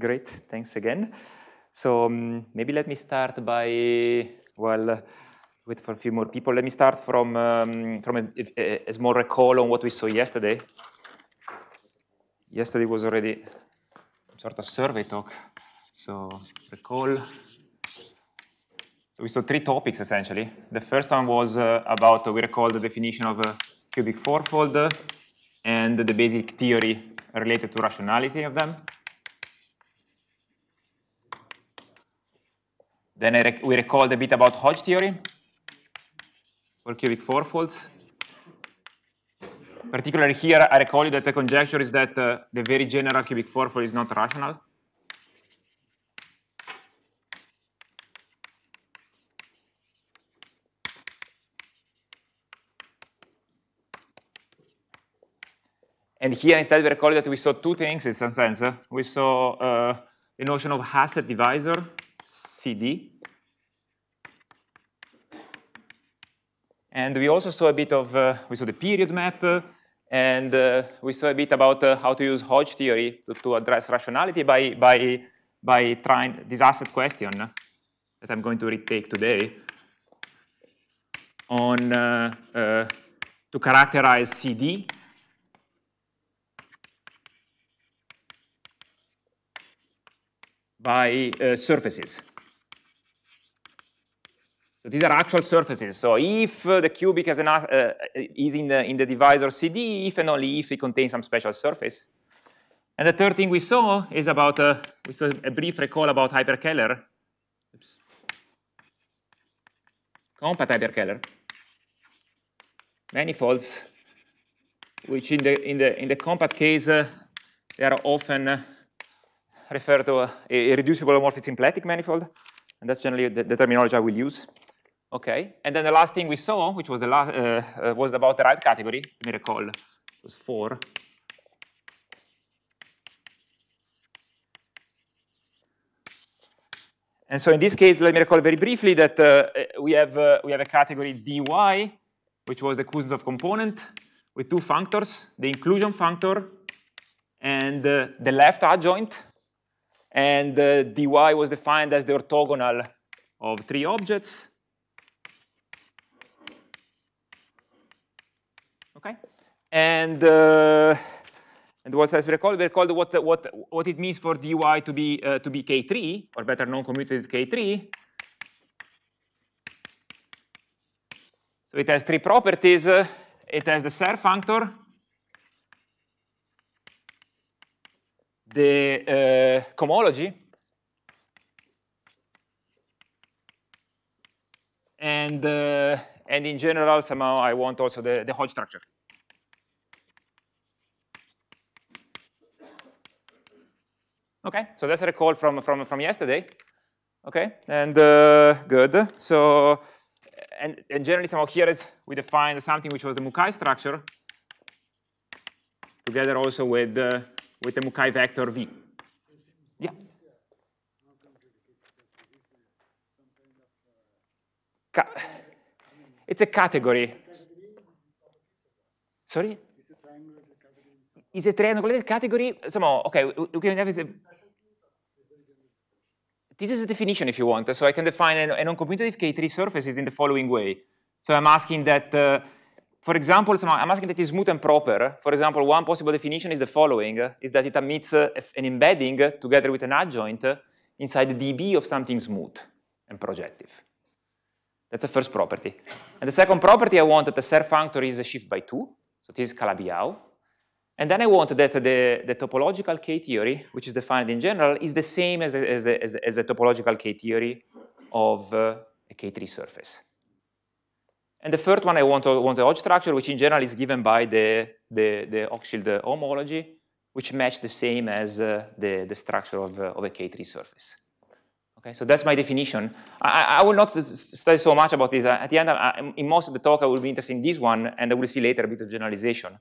great. Thanks again. So um, maybe let me start by, well, wait for a few more people. Let me start from, um, from a, a, a, small recall on what we saw yesterday. Yesterday was already sort of survey talk. So recall. So we saw three topics essentially. The first one was uh, about, we recall the definition of a cubic fourfold and the basic theory related to rationality of them. Then rec we recalled a bit about Hodge theory for cubic fourfolds. Particularly here, I recall you that the conjecture is that uh, the very general cubic fourfold is not rational. And here instead we recall that we saw two things in some sense. We saw uh, the notion of Hassett divisor, CD. And we also saw a bit of, uh, we saw the period map, uh, and uh, we saw a bit about uh, how to use Hodge theory to, to, address rationality by, by, by trying this Hassett question that I'm going to retake today on uh, uh, to characterize CD by surfaces. So these are actual surfaces. So if uh, the cubic an, uh, is in the, in the divisor CD, if and only if it contains some special surface. And the third thing we saw is about, uh, we saw a brief recall about hyperkähler. Oops. Compact hyperkähler. Manifolds, which in the, in the, in the compact case, uh, they are often uh, refer to a, a reducible holomorphic symplectic manifold, and that's generally the, the, terminology I will use. Okay, and then the last thing we saw, which was the last, uh, uh, was about derived category. Let me recall, it was four. And so in this case, let me recall very briefly that uh, we have uh, we have a category dy, which was the Kuznetsov component with two functors, the inclusion functor and uh, the left adjoint and uh, dy was defined as the orthogonal of three objects. Okay, and uh, and what as we recall, we recall what what what it means for dy to be uh, to be k3 or better non-commutative k3. So it has three properties. it has the Serre functor, the uh, cohomology and uh, and in general somehow I want also the, the Hodge structure. Okay, so that's a recall from from from yesterday. Okay, and uh, good. So and, and generally somehow here is we define something which was the Mukai structure together also with uh, with the Mukai vector V. Yeah. Ca it's a category. Sorry? Is a triangulated category? Somehow, okay, we can have a, this is a definition if you want. So I can define a, non-commutative K3 surfaces in the following way. So I'm asking that uh, for example, I'm asking that is smooth and proper. For example, one possible definition is the following, is that it admits uh, an embedding together with an adjoint inside the dB of something smooth and projective. That's the first property. And the second property, I want that the Serre functor is a shift by two, so this is Calabi-Yau. And then I want that the, the topological K-theory, which is defined in general, is the same as the, as the, as the, as the topological K-theory of uh, a K3 surface. And the third one, I want, want a Hodge structure, which in general is given by the, the, the homology, which match the same as uh, the, the structure of, uh, of a K3 surface. Okay, so that's my definition. I, I will not study so much about this. At the end, I, in most of the talk, I will be interested in this one, and I will see later a bit of generalization.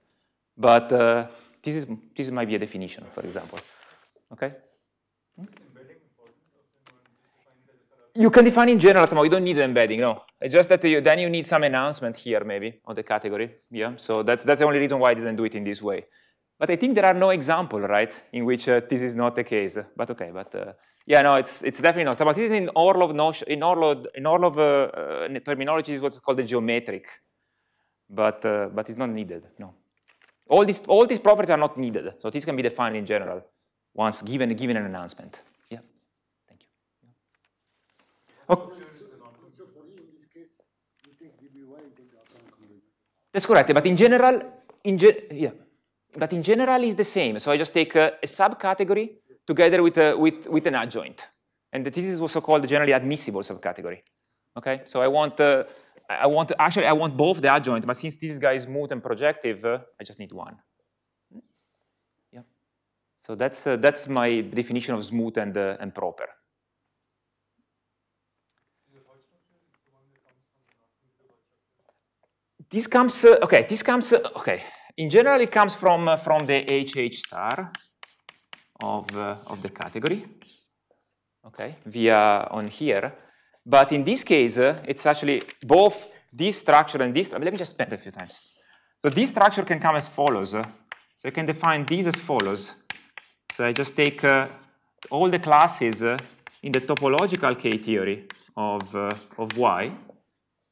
But uh, this, is, this might be a definition, for example. Okay? You can define in general somehow. You don't need embedding, no. It's just that you, then you need some enhancement here, maybe, on the category. Yeah. So that's that's the only reason why I didn't do it in this way. But I think there are no example, right, in which uh, this is not the case. But okay, but uh, yeah, no, it's it's definitely not. But this is in Orlov notion, in Orlov in Orlov uh, uh, terminology is what's called the geometric, but uh, but it's not needed. No, all these all these properties are not needed. So this can be defined in general once given given an enhancement. Yeah, thank you. Okay. That's correct, but in general, in ge yeah but in general is the same. So I just take a, a subcategory together with, a, with, with an adjoint. And this is also called generally admissible subcategory. Okay, so I want, uh, I want, to, actually I want both the adjoint, but since this guy is smooth and projective, uh, I just need one. Yeah. So that's, uh, that's my definition of smooth and, uh, and proper. This comes, uh, okay, this comes, uh, okay, in general, it comes from, uh, from the HH star of, of the category, okay, via on here. But in this case, uh, it's actually both this structure and this. Let me just spend a few times. So this structure can come as follows. so I can define these as follows. So I just take uh, all the classes uh, in the topological K-theory of, uh, of Y,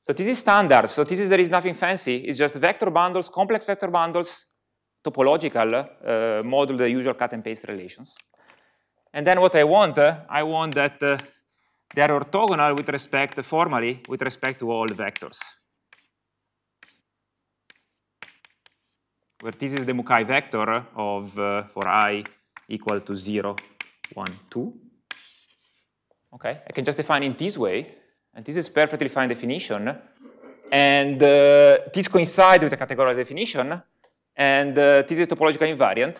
so this is standard. So this is there is nothing fancy. It's just vector bundles, complex vector bundles, topological uh, model the usual cut and paste relations. And then what I want, uh, I want that uh, they are orthogonal with respect, formally, with respect to all vectors. Where this is the Mukai vector of, uh, for i equal to 0, 1, 2. Okay, I can just define it this way. And this is perfectly fine definition. And uh, this coincides with the categorical definition. And uh, this is topological invariant.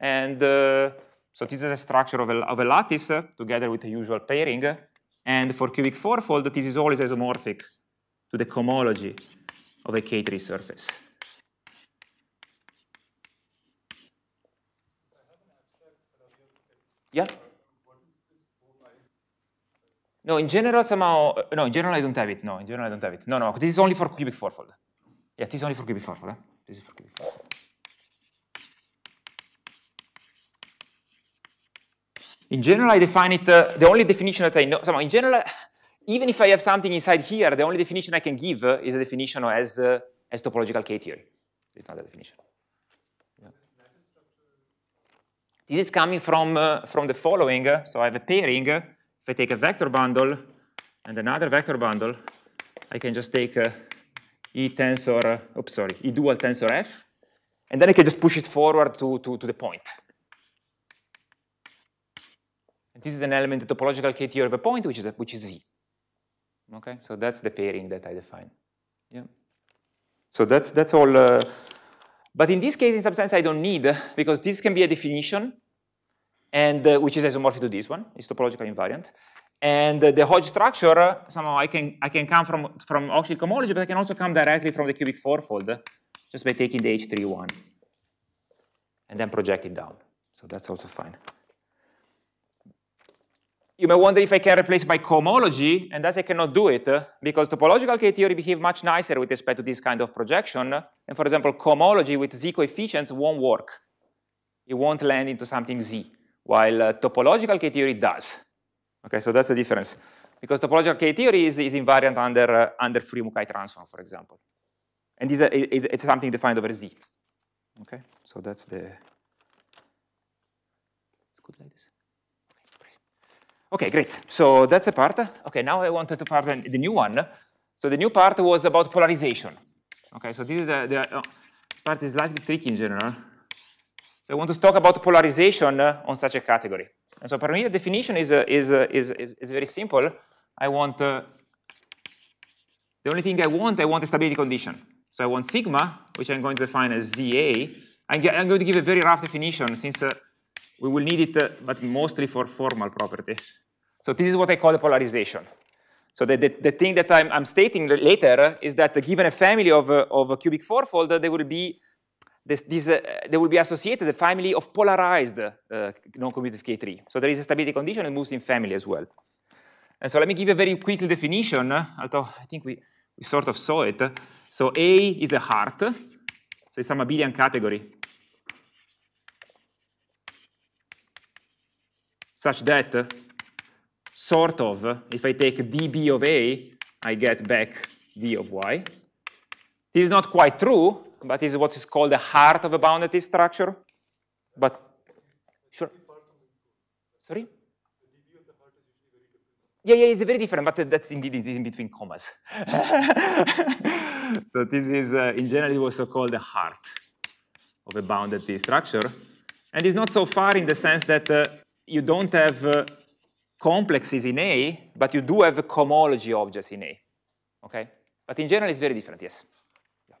And uh, so this is a structure of a, of a lattice uh, together with the usual pairing. And for cubic fourfold, this is always isomorphic to the cohomology of a K3 surface. Yeah? No, in general somehow, no, in general I don't have it. No, in general I don't have it. No, no, this is only for cubic fourfold. Yeah, this is only for cubic fourfold. This is for cubic fourfold. In general, I define it, uh, the only definition that I know, somehow in general, even if I have something inside here, the only definition I can give uh, is a definition as, uh, as topological K-theory. It's not a definition. Yeah. This is coming from, uh, from the following. so I have a pairing if I take a vector bundle and another vector bundle, I can just take a E tensor, uh, oops, sorry, E dual tensor F, and then I can just push it forward to, to, to the point. And this is an element, the topological K-theory of a point, which is, a, which is Z. Okay, so that's the pairing that I define. Yeah. So that's, that's all. Uh, but in this case, in some sense, I don't need, because this can be a definition, and uh, which is isomorphic to this one, it's topological invariant. And uh, the Hodge structure, uh, somehow I can, I can come from, from Hochschild cohomology, but I can also come directly from the cubic fourfold just by taking the H3 one and then project it down. So that's also fine. You may wonder if I can replace by cohomology, and thus I cannot do it because topological K-theory behave much nicer with respect to this kind of projection. And for example, cohomology with Z coefficients won't work. It won't land into something Z while uh, topological K-theory does. Okay, so that's the difference. Because topological K-theory is, is invariant under, uh, under Fourier-Mukai transform, for example. And this is, it's something defined over Z. Okay, so that's the, it's good like this. Okay, great. So that's a part. Okay, now I wanted to part the new one. So the new part was about polarization. Okay, so this is the, the uh, part is slightly tricky in general. So I want to talk about polarization uh, on such a category. And so for me, the definition is, uh, is, uh, is, is, is, very simple. I want, uh, the only thing I want, I want a stability condition. So I want sigma, which I'm going to define as ZA. I'm, I'm going to give a very rough definition since uh, we will need it, but mostly for formal property. So this is what I call the polarization. So the, the, the thing that I'm, I'm, stating later is that given a family of, uh, of a cubic fourfold, there will be this, this, uh, there will be associated a family of polarized uh, non-commutative K3. So there is a stability condition and moves in family as well. And so let me give a very quick definition, although I think we, we sort of saw it. So A is a heart, so it's some abelian category, such that sort of, if I take dB of A, I get back d of y. This is not quite true, but is what is called the heart of a bounded structure. But, sure. Sorry? Yeah, yeah, it's very different, but that's indeed in between commas. so this is, uh, in general, also called the heart of a bounded T structure. And it's not so far in the sense that uh, you don't have uh, complexes in A, but you do have a cohomology objects in A, okay? But in general, it's very different, yes. Yeah.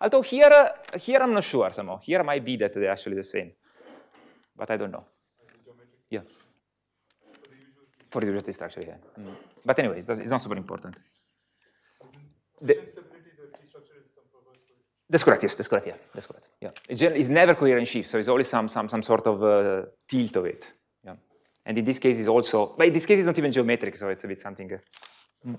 Although here, uh, here I'm not sure somehow. Here might be that they're actually the same, but I don't know. Yeah for the usual structure, yeah. Mm. But anyways, it's not super important. The, that's correct, yes, that's correct, yeah, that's correct, yeah. It's, it's never coherent sheaf, so it's always some, some, some sort of uh, tilt of it. And in this case, it's also, but in this case, it's not even geometric, so it's a bit something. Uh, mm.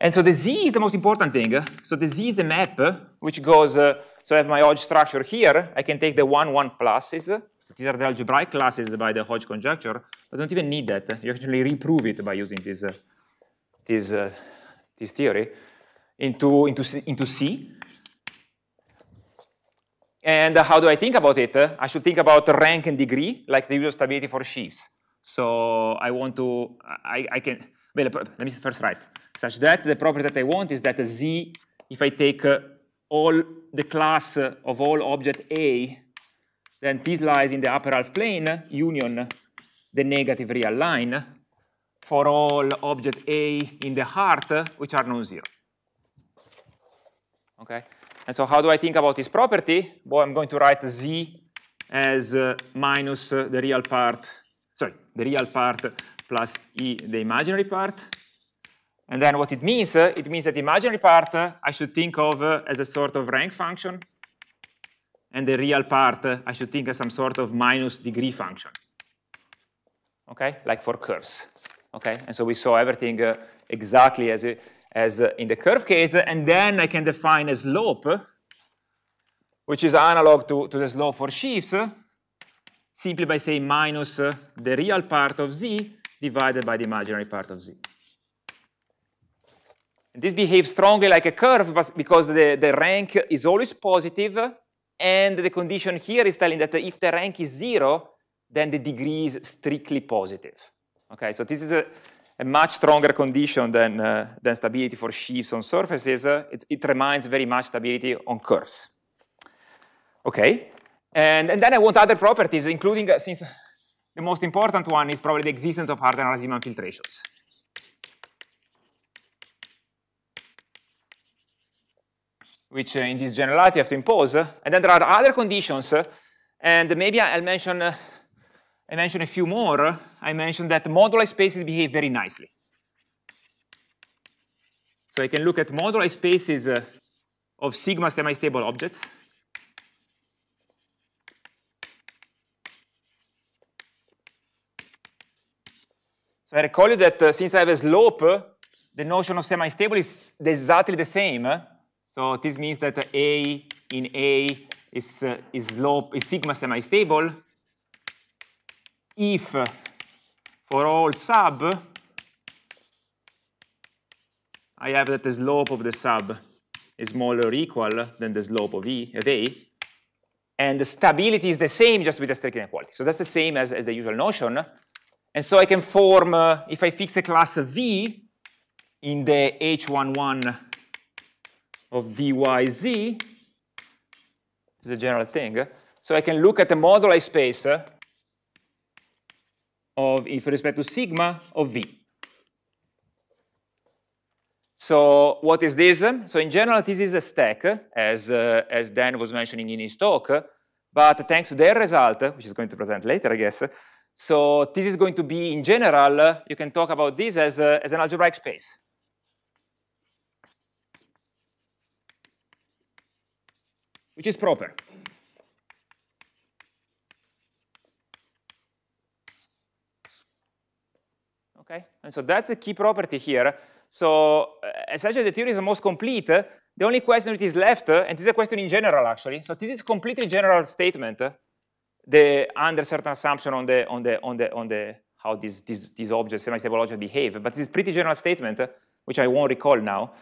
And so the Z is the most important thing. So the Z is the map, which goes, uh, so I have my Hodge structure here. I can take the 1, 1 pluses. So these are the algebraic classes by the Hodge conjecture. I don't even need that. You actually reprove it by using this, uh, this, uh, this theory into, into, into C. And how do I think about it? I should think about rank and degree, like the usual stability for sheaves. So I want to, I, I can, well, let me first write, such that the property that I want is that Z, if I take uh, all the class of all object A, then this lies in the upper half plane, union the negative real line for all object A in the heart, which are non-zero. Okay, and so how do I think about this property? Well, I'm going to write Z as uh, minus uh, the real part, sorry, the real part plus E, the imaginary part. And then what it means, uh, it means that the imaginary part uh, I should think of uh, as a sort of rank function. And the real part I should think as some sort of minus degree function. Okay, like for curves. Okay, and so we saw everything uh, exactly as, it, as uh, in the curve case. And then I can define a slope, which is analog to, to the slope for sheaves, simply by saying minus the real part of z divided by the imaginary part of z. And this behaves strongly like a curve but because the, the rank is always positive, and the condition here is telling that if the rank is zero, then the degree is strictly positive. Okay, so this is a, a much stronger condition than, uh, than stability for sheaves on surfaces. Uh, it reminds very much stability on curves. Okay, and, and then I want other properties, including, uh, since the most important one is probably the existence of Harder-Narasimhan filtrations. which uh, in this generality I have to impose. And then there are other conditions, and maybe I'll mention, uh, I mention a few more. I mentioned that moduli spaces behave very nicely. So I can look at moduli spaces uh, of sigma semi-stable objects. So I recall you that uh, since I have a slope, the notion of semi-stable is exactly the same so this means that A in A is, uh, is, slope, is sigma semi-stable if for all sub I have that the slope of the sub is smaller or equal than the slope of, e, of A, and the stability is the same just with the strict inequality. So that's the same as, as the usual notion. And so I can form, uh, if I fix a class V in the H11 of dyz is a general thing. So I can look at the moduli space of, with respect to sigma of v. So what is this? So in general, this is a stack, as, uh, as Dan was mentioning in his talk, but thanks to their result, which is going to present later, I guess, so this is going to be, in general, you can talk about this as, uh, as an algebraic space. which is proper. Okay, and so that's a key property here. So uh, essentially the theory is the most complete. The only question that is left, uh, and this is a question in general actually, so this is completely general statement, uh, the under certain assumption on the on the on the on the how these, these, these objects, semi-stable objects behave, but it's a pretty general statement, which I won't recall now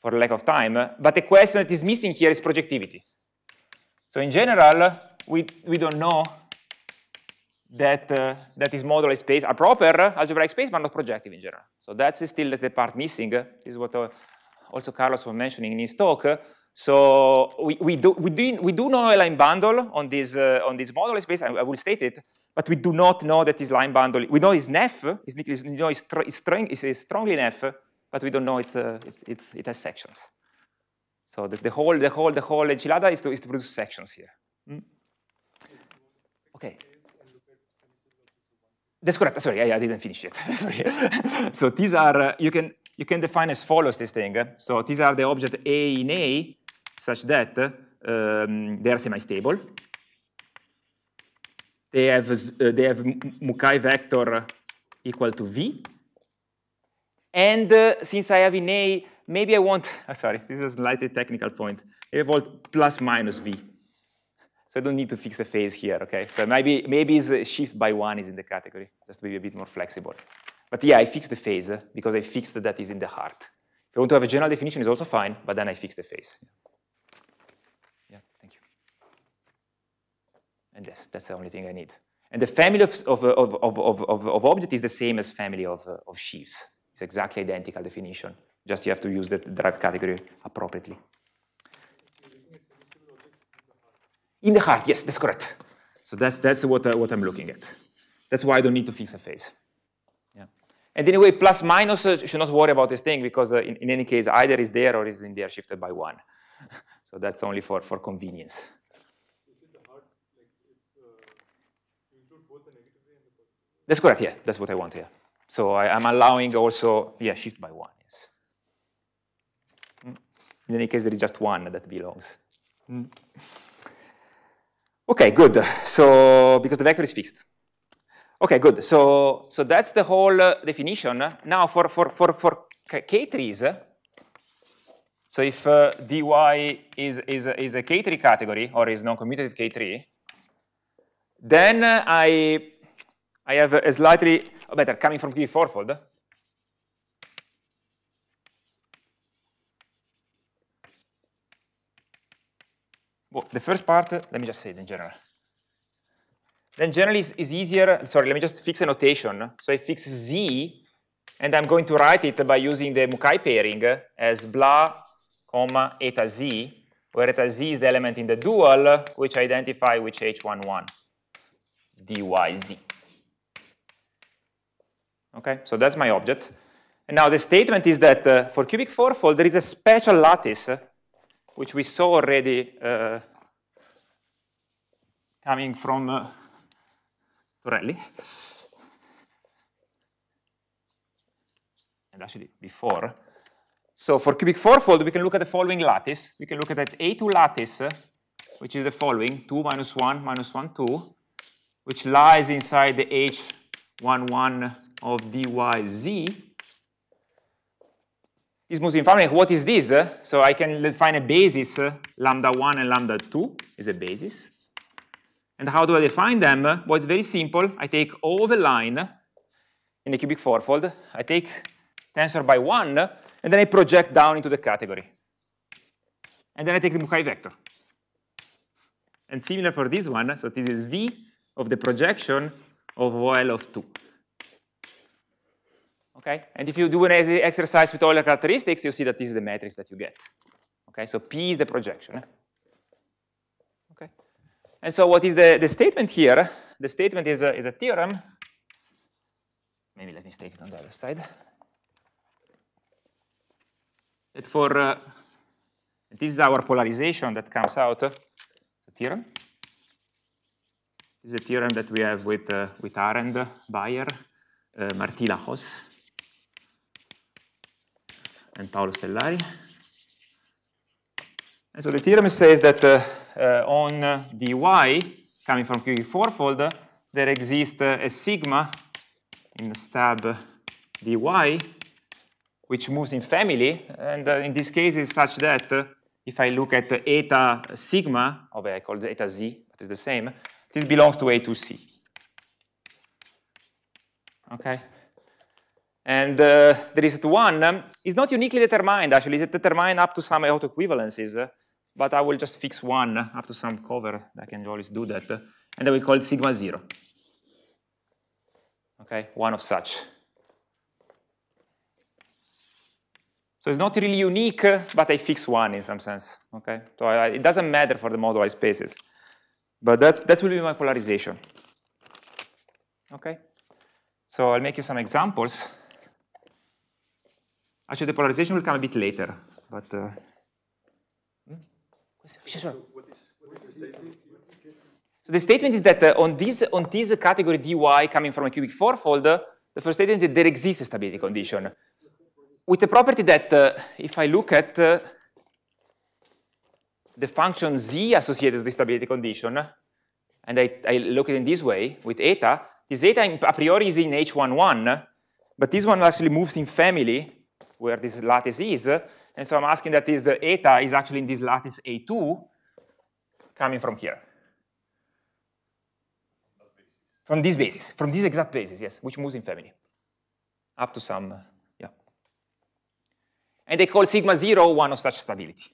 for lack of time. But the question that is missing here is projectivity. So in general, we, we don't know that, uh, that this space are proper algebraic space, but not projective in general. So that's still the part missing. This is what uh, also Carlos was mentioning in his talk. So we, we, do, we, do, we do know a line bundle on this, uh, on this modular space, I, I, will state it, but we do not know that this line bundle, we know it's nef, it's, it's, you know, it's, it's, strong, it's strongly nef, but we don't know it's, uh, it's, it's, it has sections. So the, the, whole, the whole, the whole enchilada is to, is to produce sections here. Mm? Okay. That's correct. Sorry, I, I didn't finish yet. Sorry. so these are, uh, you, can, you can define as follows this thing. So these are the object A in A such that um, they are semi-stable. They have, uh, they have Mukai vector equal to V. And uh, since I have in A, maybe I want, oh, sorry, this is a slightly technical point. I want plus minus V. So I don't need to fix the phase here, okay? So maybe, maybe it's shift by one is in the category, just to be a bit more flexible. But yeah, I fixed the phase because I fixed that is in the heart. If I want to have a general definition, it's also fine, but then I fix the phase. Yeah, thank you. And yes, that's the only thing I need. And the family of, of, of, of, of, of object is the same as family of, of sheaves. It's exactly identical definition. Just you have to use the derived category appropriately. In the heart, yes, that's correct. So that's, that's what, uh, what I'm looking at. That's why I don't need to fix a phase. Yeah. And anyway, plus minus, uh, should not worry about this thing because uh, in, in any case, either is there or is in there shifted by one. so that's only for, for convenience. That's correct, yeah, that's what I want here. So I, am allowing also, yeah, shift by one, yes. Mm. In any case, there is just one that belongs. Mm. Okay, good. So because the vector is fixed. Okay, good. So so that's the whole uh, definition. Now for for for for K3s. So if uh, dy is is is a K3 category or is non-commutative k-tree, then uh, I I have a slightly oh, better coming from cubic fourfold. Well, the first part, let me just say it in general. Then generally is, easier, sorry, let me just fix a notation. So I fix z, and I'm going to write it by using the Mukai pairing as blah, comma, eta z, where eta z is the element in the dual, which identify with h11, dyz. Okay, so that's my object. And now the statement is that uh, for cubic fourfold, there is a special lattice which we saw already uh, coming from uh, Torelli. And actually before. So for cubic fourfold, we can look at the following lattice. We can look at that A2 lattice, which is the following, 2 minus 1 minus 1, 2, which lies inside the H11 of dyz this Muslim family, what is this? So I can define a basis, uh, lambda 1 and lambda 2 is a basis. And how do I define them? Well, it's very simple. I take all the line in the cubic fourfold. I take tensor by 1, and then I project down into the category. And then I take the Mukai vector. And similar for this one, so this is V of the projection of OL of 2. Okay, and if you do an exercise with Euler characteristics, you see that this is the matrix that you get. Okay, so P is the projection. Eh? Okay, and so what is the, the statement here? The statement is a, is a theorem. Maybe let me state it on the other side. That for, uh, this is our polarization that comes out, uh, the theorem. This is a theorem that we have with, uh, with Arend, Bayer, uh, Martí Lahoz and Paolo Stellari. And so the theorem says that uh, on dy, coming from cubic fourfold, there exists a sigma in the stab dy, which moves in family. And uh, in this case, it's such that uh, if I look at eta sigma, oh, I call it eta z, but it's the same, this belongs to A2C. Okay. And uh, there is one, um, it's not uniquely determined actually, it's determined up to some autoequivalences, uh, but I will just fix one up to some cover, I can always do that, and then we call it sigma zero. Okay, one of such. So it's not really unique, but I fix one in some sense, okay? So I, it doesn't matter for the moduli spaces, but that's, that will be my polarization, okay? So I'll make you some examples. Actually, the polarization will come a bit later, but. Uh, so the statement is that uh, on this on this category dy coming from a cubic fourfold, uh, the first statement is that there exists a stability condition, with the property that uh, if I look at uh, the function z associated with the stability condition, and I, I look at it in this way with eta, this eta a priori is in H11, but this one actually moves in family where this lattice is. And so I'm asking that this eta is actually in this lattice A2 coming from here. From this basis, from this exact basis, yes, which moves in family. Up to some, yeah. And they call sigma zero one of such stability.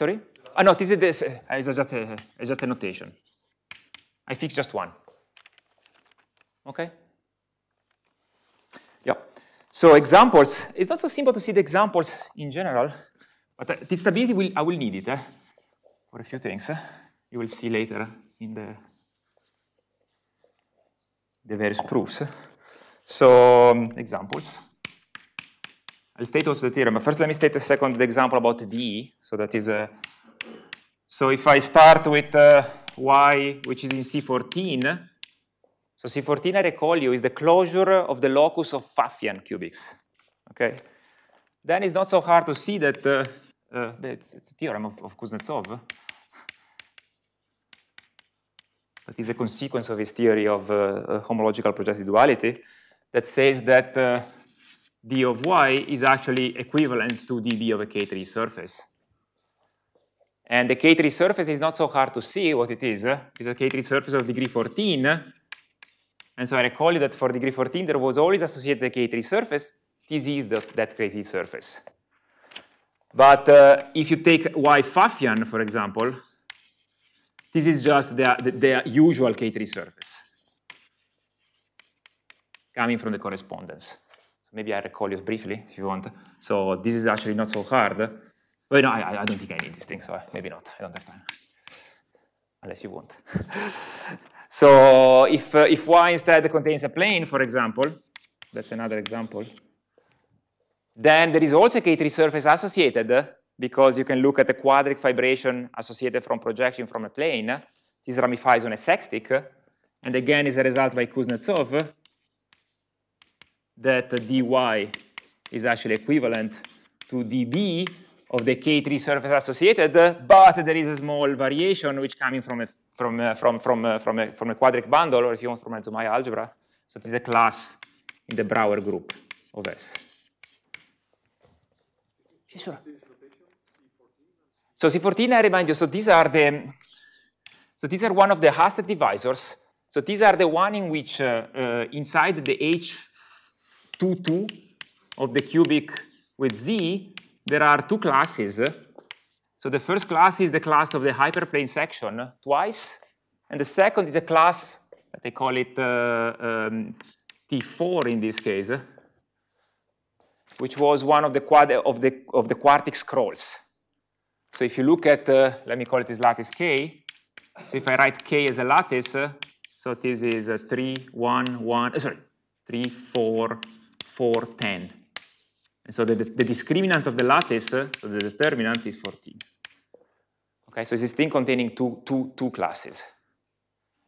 Sorry? Oh, no, this is this. Uh, it's just a, it's just a notation. I fix just one. Okay? Yeah. So examples, it's not so simple to see the examples in general, but uh, this stability, will, I will need it eh, for a few things. Eh? You will see later in the, the various proofs. So um, examples. I'll state also the theorem, but first let me state a second example about D. So that is, a, so if I start with uh, Y, which is in C14, so C14, I recall you, is the closure of the locus of Pfaffian cubics, okay? Then it's not so hard to see that uh, uh, it's, it's, a theorem of, of Kuznetsov, but it's a consequence of his theory of uh, homological projective duality that says that uh, d of y is actually equivalent to dB of a K3 surface. And the K3 surface is not so hard to see what it is. It's a K3 surface of degree 14. And so I recall that for degree 14, there was always associated a K3 surface. This is the, that K3 surface. But uh, if you take Y Pfaffian, for example, this is just the, the, the usual K3 surface coming from the correspondence. So maybe I recall you briefly if you want. So this is actually not so hard. Well, no, I, I don't think I need this thing, so maybe not. I don't have time. Unless you want. so if, uh, if y instead contains a plane, for example, that's another example, then there is also a K3 surface associated because you can look at the quadric fibration associated from projection from a plane. This ramifies on a sextic, and again is a result by Kuznetsov that dy is actually equivalent to dB of the K3 surface associated, but there is a small variation which coming from a, from, from, from, from, a, from a quadric bundle, or if you want from Azumaya algebra. So it is a class in the Brauer group of S. Sure. So C14, I remind you, so these are the, so these are one of the Hassett divisors. So these are the one in which uh, uh, inside the H 2, 2 of the cubic with Z, there are two classes. So the first class is the class of the hyperplane section twice, and the second is a class, that they call it uh, um, T4 in this case, which was one of the, quad of the, of the quartic scrolls. So if you look at, uh, let me call it this lattice K, so if I write K as a lattice, so this is a 3, 1, 1, uh, sorry, 3, 4, 4, 10. And so the, the discriminant of the lattice, so the determinant is 14. Okay, so it's this thing containing two, two, two classes.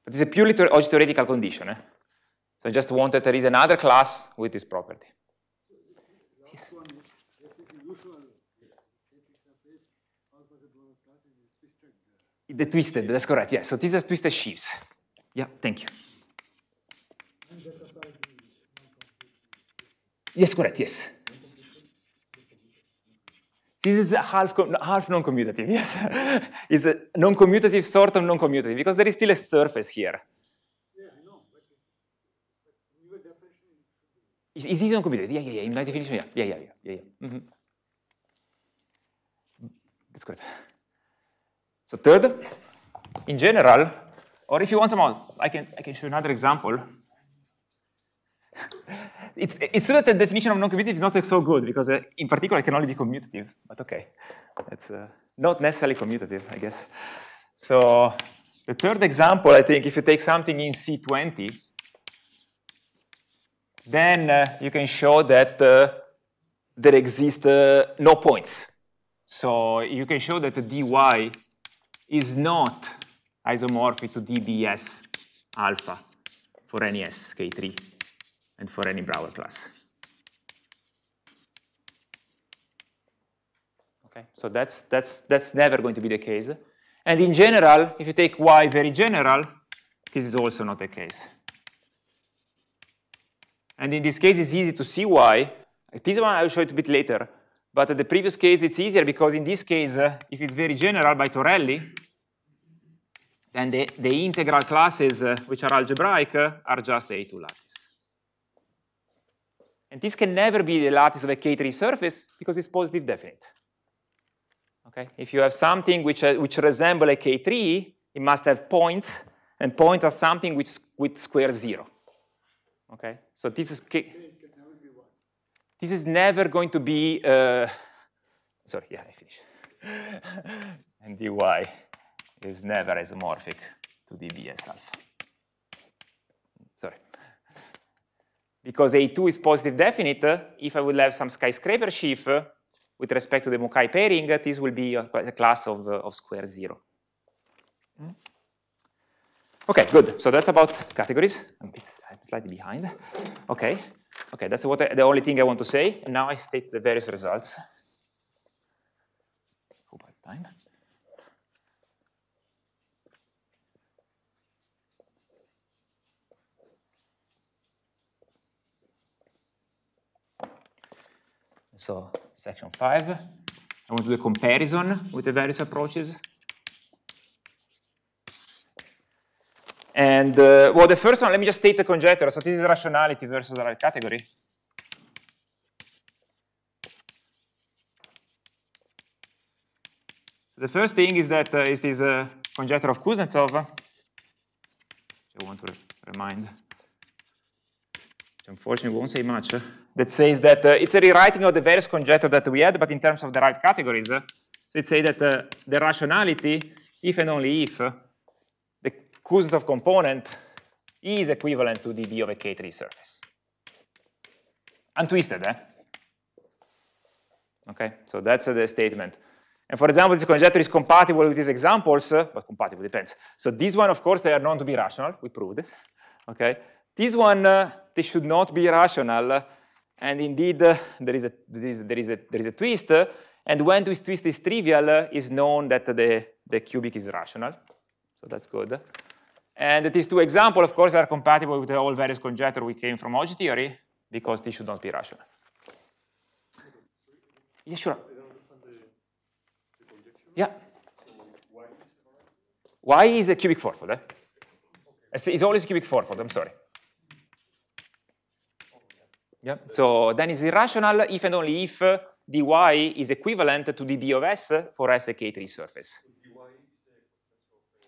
But it's a purely theoretical condition. Eh? So I just wanted there is another class with this property. Yes. The twisted, that's correct, yeah. So these are twisted sheaves. Yeah, thank you. Yes, correct, yes. This is half, half non-commutative, yes. it's a non-commutative, sort of non-commutative, because there is still a surface here. Is, is this non-commutative? Yeah, yeah, yeah, in my definition, yeah, yeah, yeah, yeah, yeah. Mm -hmm. That's good. So third, in general, or if you want some I can, I can show another example. It's, it's true that the definition of non-commutative is not so good because uh, in particular it can only be commutative, but okay. It's uh, not necessarily commutative, I guess. So the third example, I think, if you take something in C20, then uh, you can show that uh, there exist uh, no points. So you can show that the dy is not isomorphic to dbs alpha for any s, K3, and for any Brauer class. Okay, so that's, that's, that's never going to be the case. And in general, if you take y very general, this is also not the case. And in this case, it's easy to see why. This one I will show it a bit later. But in the previous case, it's easier because in this case, uh, if it's very general by Torelli, then the, the integral classes uh, which are algebraic uh, are just A2 lattice. And this can never be the lattice of a K3 surface because it's positive definite. Okay? If you have something which, uh, which resemble a K3, it must have points, and points are something which with square zero. Okay? So this is K this is never going to be, uh, sorry, yeah, I finish. and dy is never isomorphic to dbs alpha. Sorry. Because A2 is positive definite, if I will have some skyscraper sheaf with respect to the Mukai pairing, this will be a, class of, of square zero. Hmm? Okay, good. So that's about categories. I'm, I'm slightly behind. Okay. Okay, that's what I, the only thing I want to say. And now I state the various results. Hope I have time. So section five, I want to do a comparison with the various approaches. And uh, well, the first one, let me just state the conjecture. So this is rationality versus derived category. The first thing is that uh, is this uh, conjecture of Kuznetsov, which I want to re remind, unfortunately won't say much, uh, that says that uh, it's a rewriting of the various conjecture that we had, but in terms of derived categories. Uh, so it says that uh, the rationality, if and only if, the quotient of component is equivalent to dB of a K3 surface. Untwisted, eh? Okay, so that's uh, the statement. And for example, this conjecture is compatible with these examples, uh, but compatible depends. So this one, of course, they are known to be rational. We proved. Okay, this one uh, they should not be rational, and indeed uh, there is a there is, there is a there is a twist. and when this twist is trivial, uh, is known that the the cubic is rational. So that's good. And these two examples, of course, are compatible with the all various conjecture we came from Hodge theory, because they should not be rational. Yeah, sure. Yeah. Why is a cubic fourfold. Eh? It's always a cubic fourfold, I'm sorry. Yeah. So then it's irrational if and only if dy is equivalent to the d of s for S a K3 surface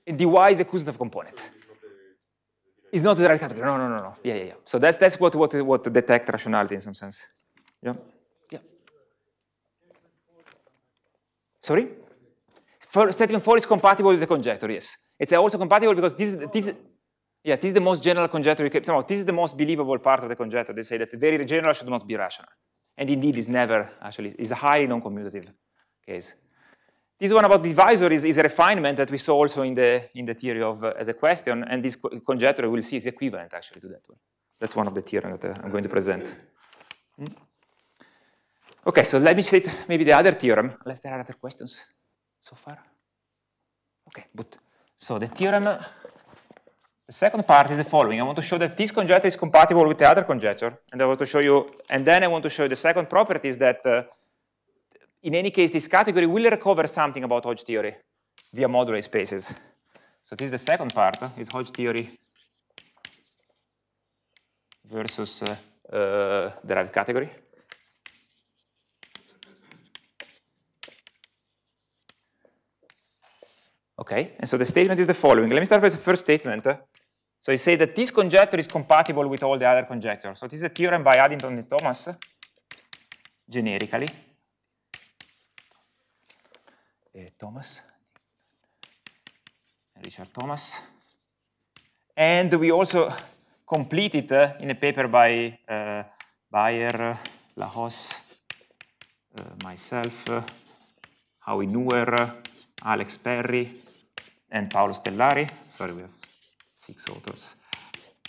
And dy is a Kuznetsov component. It's not the right category. No, no, no, no. Yeah, yeah, yeah. So that's that's what what what detect rationality in some sense. Yeah. Yeah. Sorry. For statement four is compatible with the conjecture. Yes, it's also compatible because this is this. Yeah, this is the most general conjecture. This is the most believable part of the conjecture. They say that the very general should not be rational. And indeed, it's never actually, it's a highly non-commutative case. This one about divisor is, is, a refinement that we saw also in the, in the theory of uh, as a question, and this conjecture we'll see is equivalent actually to that one. That's one of the theorems that uh, I'm going to present. Hmm? Okay, so let me state maybe the other theorem, unless there are other questions so far. Okay, but so the theorem, the second part is the following. I want to show that this conjecture is compatible with the other conjecture, and I want to show you, and then I want to show you the second property is that uh, in any case, this category will recover something about Hodge theory via moduli spaces. So this is the second part, uh, is Hodge theory versus uh, uh, derived category. Okay, and so the statement is the following. Let me start with the first statement. So you say that this conjecture is compatible with all the other conjectures. So this is a theorem by Addington and Thomas, generically. Uh, Thomas, Richard Thomas. And we also complete it uh, in a paper by uh, Bayer, Lahoz, uh, myself, uh, Howie Nuer, Alex Perry, and Paolo Stellari. Sorry, we have six authors.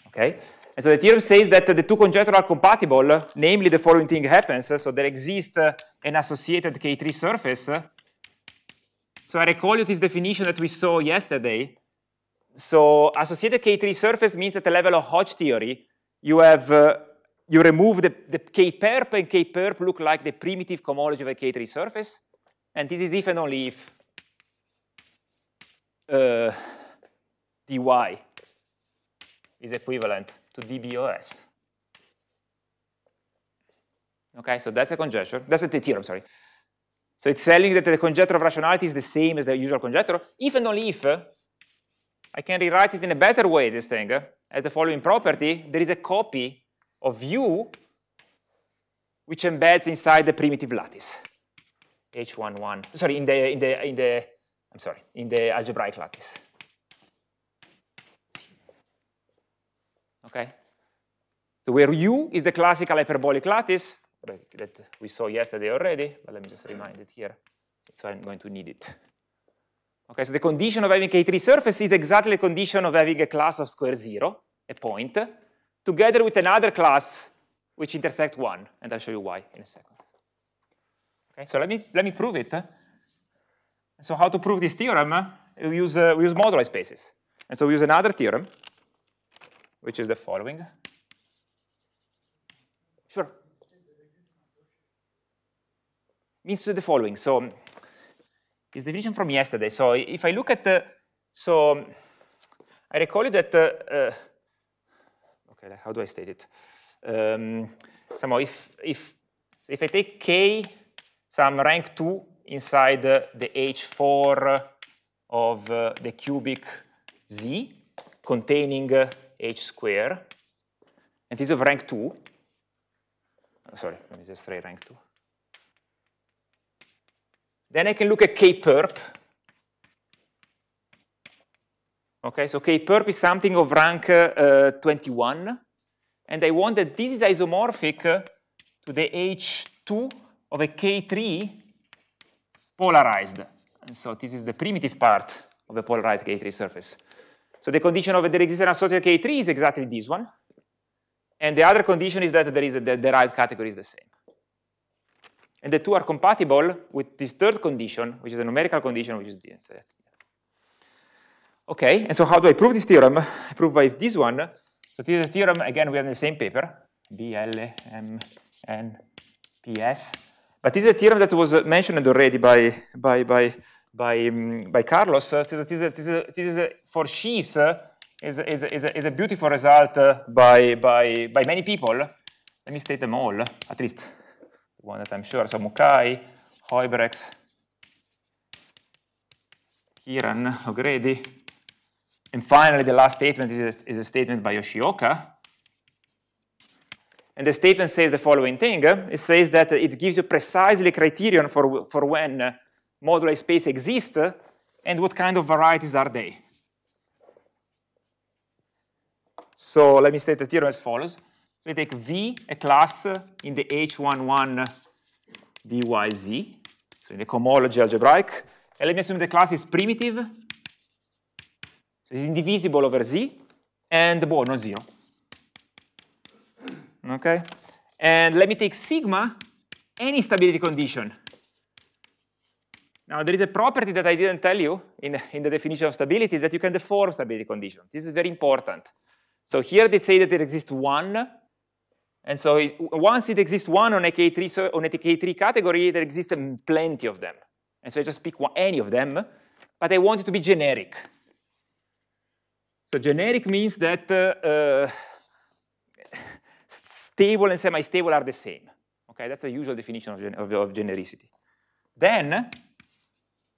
Okay, and so the theorem says that the two conjectures are compatible, namely the following thing happens. So there exists an associated K3 surface. So I recall you this definition that we saw yesterday. So associated K3 surface means that at the level of Hodge theory, you have uh, you remove the, the K perp and K perp look like the primitive cohomology of a K3 surface. And this is if and only if uh, dy is equivalent to dBOS. Okay, so that's a conjecture. That's a theorem, sorry. So it's telling you that the conjecture of rationality is the same as the usual conjecture. If and only if, I can rewrite it in a better way, this thing, as the following property. There is a copy of U which embeds inside the primitive lattice. H11, sorry, in the, in the, in the, I'm sorry, in the algebraic lattice. Okay? So where U is the classical hyperbolic lattice that we saw yesterday already, but let me just remind it here. So I'm going to need it. Okay, so the condition of having K3 surface is exactly the condition of having a class of square zero, a point, together with another class which intersect one, and I'll show you why in a second. Okay, so let me let me prove it. So how to prove this theorem? We use uh, we use moduli spaces, and so we use another theorem, which is the following. Sure. Means the following. So it's the definition from yesterday. So if I look at so I recall you that, uh, uh, okay, how do I state it? Um, somehow if, if, if I take k, some rank 2 inside uh, the H4 of uh, the cubic Z containing uh, H square, and is of rank 2, oh, sorry, let me just write rank 2. Then I can look at K-perp. Okay, so K-perp is something of rank uh, 21. And I want that this is isomorphic to the H2 of a K3 polarized. And so this is the primitive part of a polarized K3 surface. So the condition of there exists an associated K3 is exactly this one. And the other condition is that there is a, the derived category is the same. And the two are compatible with this third condition, which is a numerical condition, which is this. Okay, and so how do I prove this theorem? I prove by this one. So this is a theorem, again, we have in the same paper, BLMNPS. But this is a theorem that was mentioned already by, by, by, by, um, by Carlos. Uh, this is, this is, this is for sheaves, uh, is, is, is, a, is a beautiful result uh, by, by, by many people. Let me state them all, at least one that I'm sure. So Mukai, Huybrechts, Kieran, O'Grady. And finally, the last statement is a, is a statement by Yoshioka. And the statement says the following thing. It says that it gives you precisely criterion for, for when moduli space exist, and what kind of varieties are they. So let me state the theorem as follows. So we take V, a class in the H11 dyz, so in the cohomology algebraic. And let me assume the class is primitive, so it's indivisible over Z, and well, not zero. Okay? And let me take sigma, any stability condition. Now, there is a property that I didn't tell you in, in the definition of stability, that you can deform stability condition. This is very important. So here they say that there exists one, And so it, once it exists one on a K3, on a K3 category, there exist plenty of them. And so I just pick one, any of them, but I want it to be generic. So generic means that uh, uh, stable and semi-stable are the same. Okay, that's the usual definition of, gen of, of genericity. Then,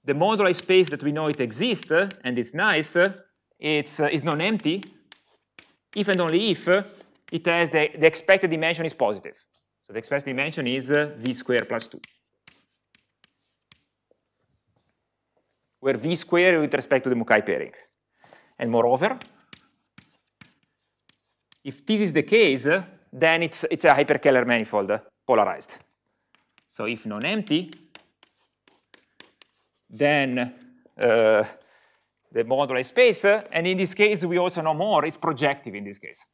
the moduli space that we know it exists, uh, and it's nice, uh, it's, uh, is non-empty, if and only if it has the, the expected dimension is positive. So the expected dimension is v squared plus 2. Where v squared with respect to the Mukai pairing. And moreover, if this is the case, then it's, it's a hyperkähler manifold polarized. So if non-empty, then uh, the moduli space, and in this case we also know more, it's projective in this case.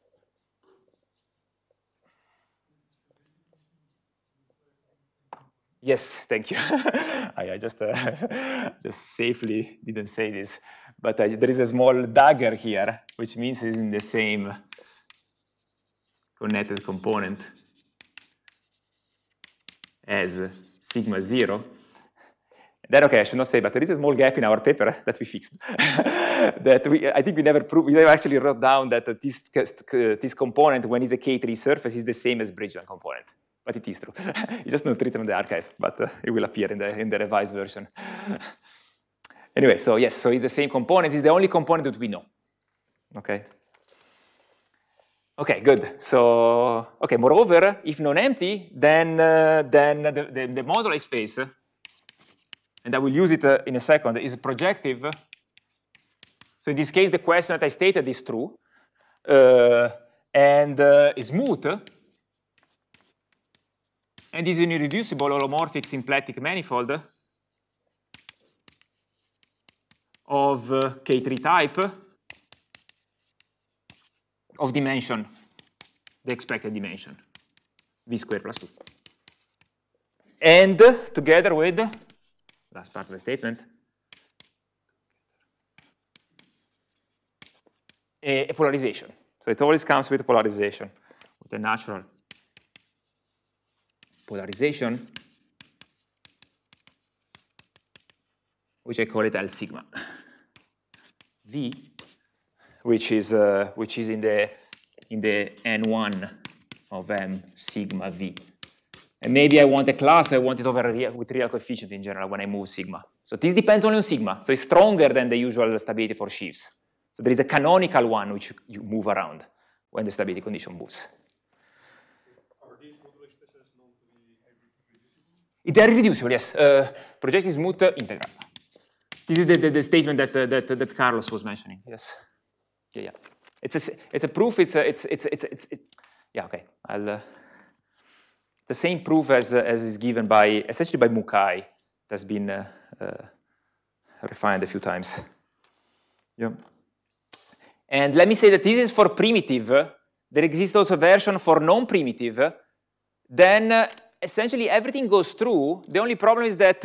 Yes, thank you. I, I, just uh, just safely didn't say this, but uh, there is a small dagger here, which means it's in the same connected component as sigma zero. Then okay, I should not say, but there is a small gap in our paper that we fixed. that we, I think we never proved, we never actually wrote down that this, this component, when it's a K3 surface, is the same as Bridgeland component but it is true. it's just don't written in the archive, but uh, it will appear in the, in the revised version. anyway, so yes, so it's the same component. It's the only component that we know. Okay. Okay, good. So, okay, moreover, if non-empty, then, uh, then the, the, the moduli space, and I will use it uh, in a second, is projective. So in this case, the question that I stated is true, uh, and uh, is smooth, and is an irreducible holomorphic symplectic manifold of uh, K3 type of dimension, the expected dimension, v squared plus 2. And together with, last part of the statement, a, a polarization. So it always comes with polarization, with a natural polarization, which I call it L sigma. V, which is uh, which is in the in the n1 of m sigma v. And maybe I want a class, I want it over real, with real coefficient in general when I move sigma. So this depends only on sigma. So it's stronger than the usual stability for sheaves. So there is a canonical one which you move around when the stability condition moves. They are reducible, yes. Uh, projective smooth integral. This is the, the, the statement that, uh, that, that Carlos was mentioning. Yes. Yeah, yeah. It's a, it's a proof. It's a, it's it's it's it's. It, yeah. Okay. I'll. Uh, the same proof as uh, as is given by essentially by Mukai. That's been uh, uh, refined a few times. Yeah. And let me say that this is for primitive. There exists also a version for non-primitive. Then essentially everything goes through. The only problem is that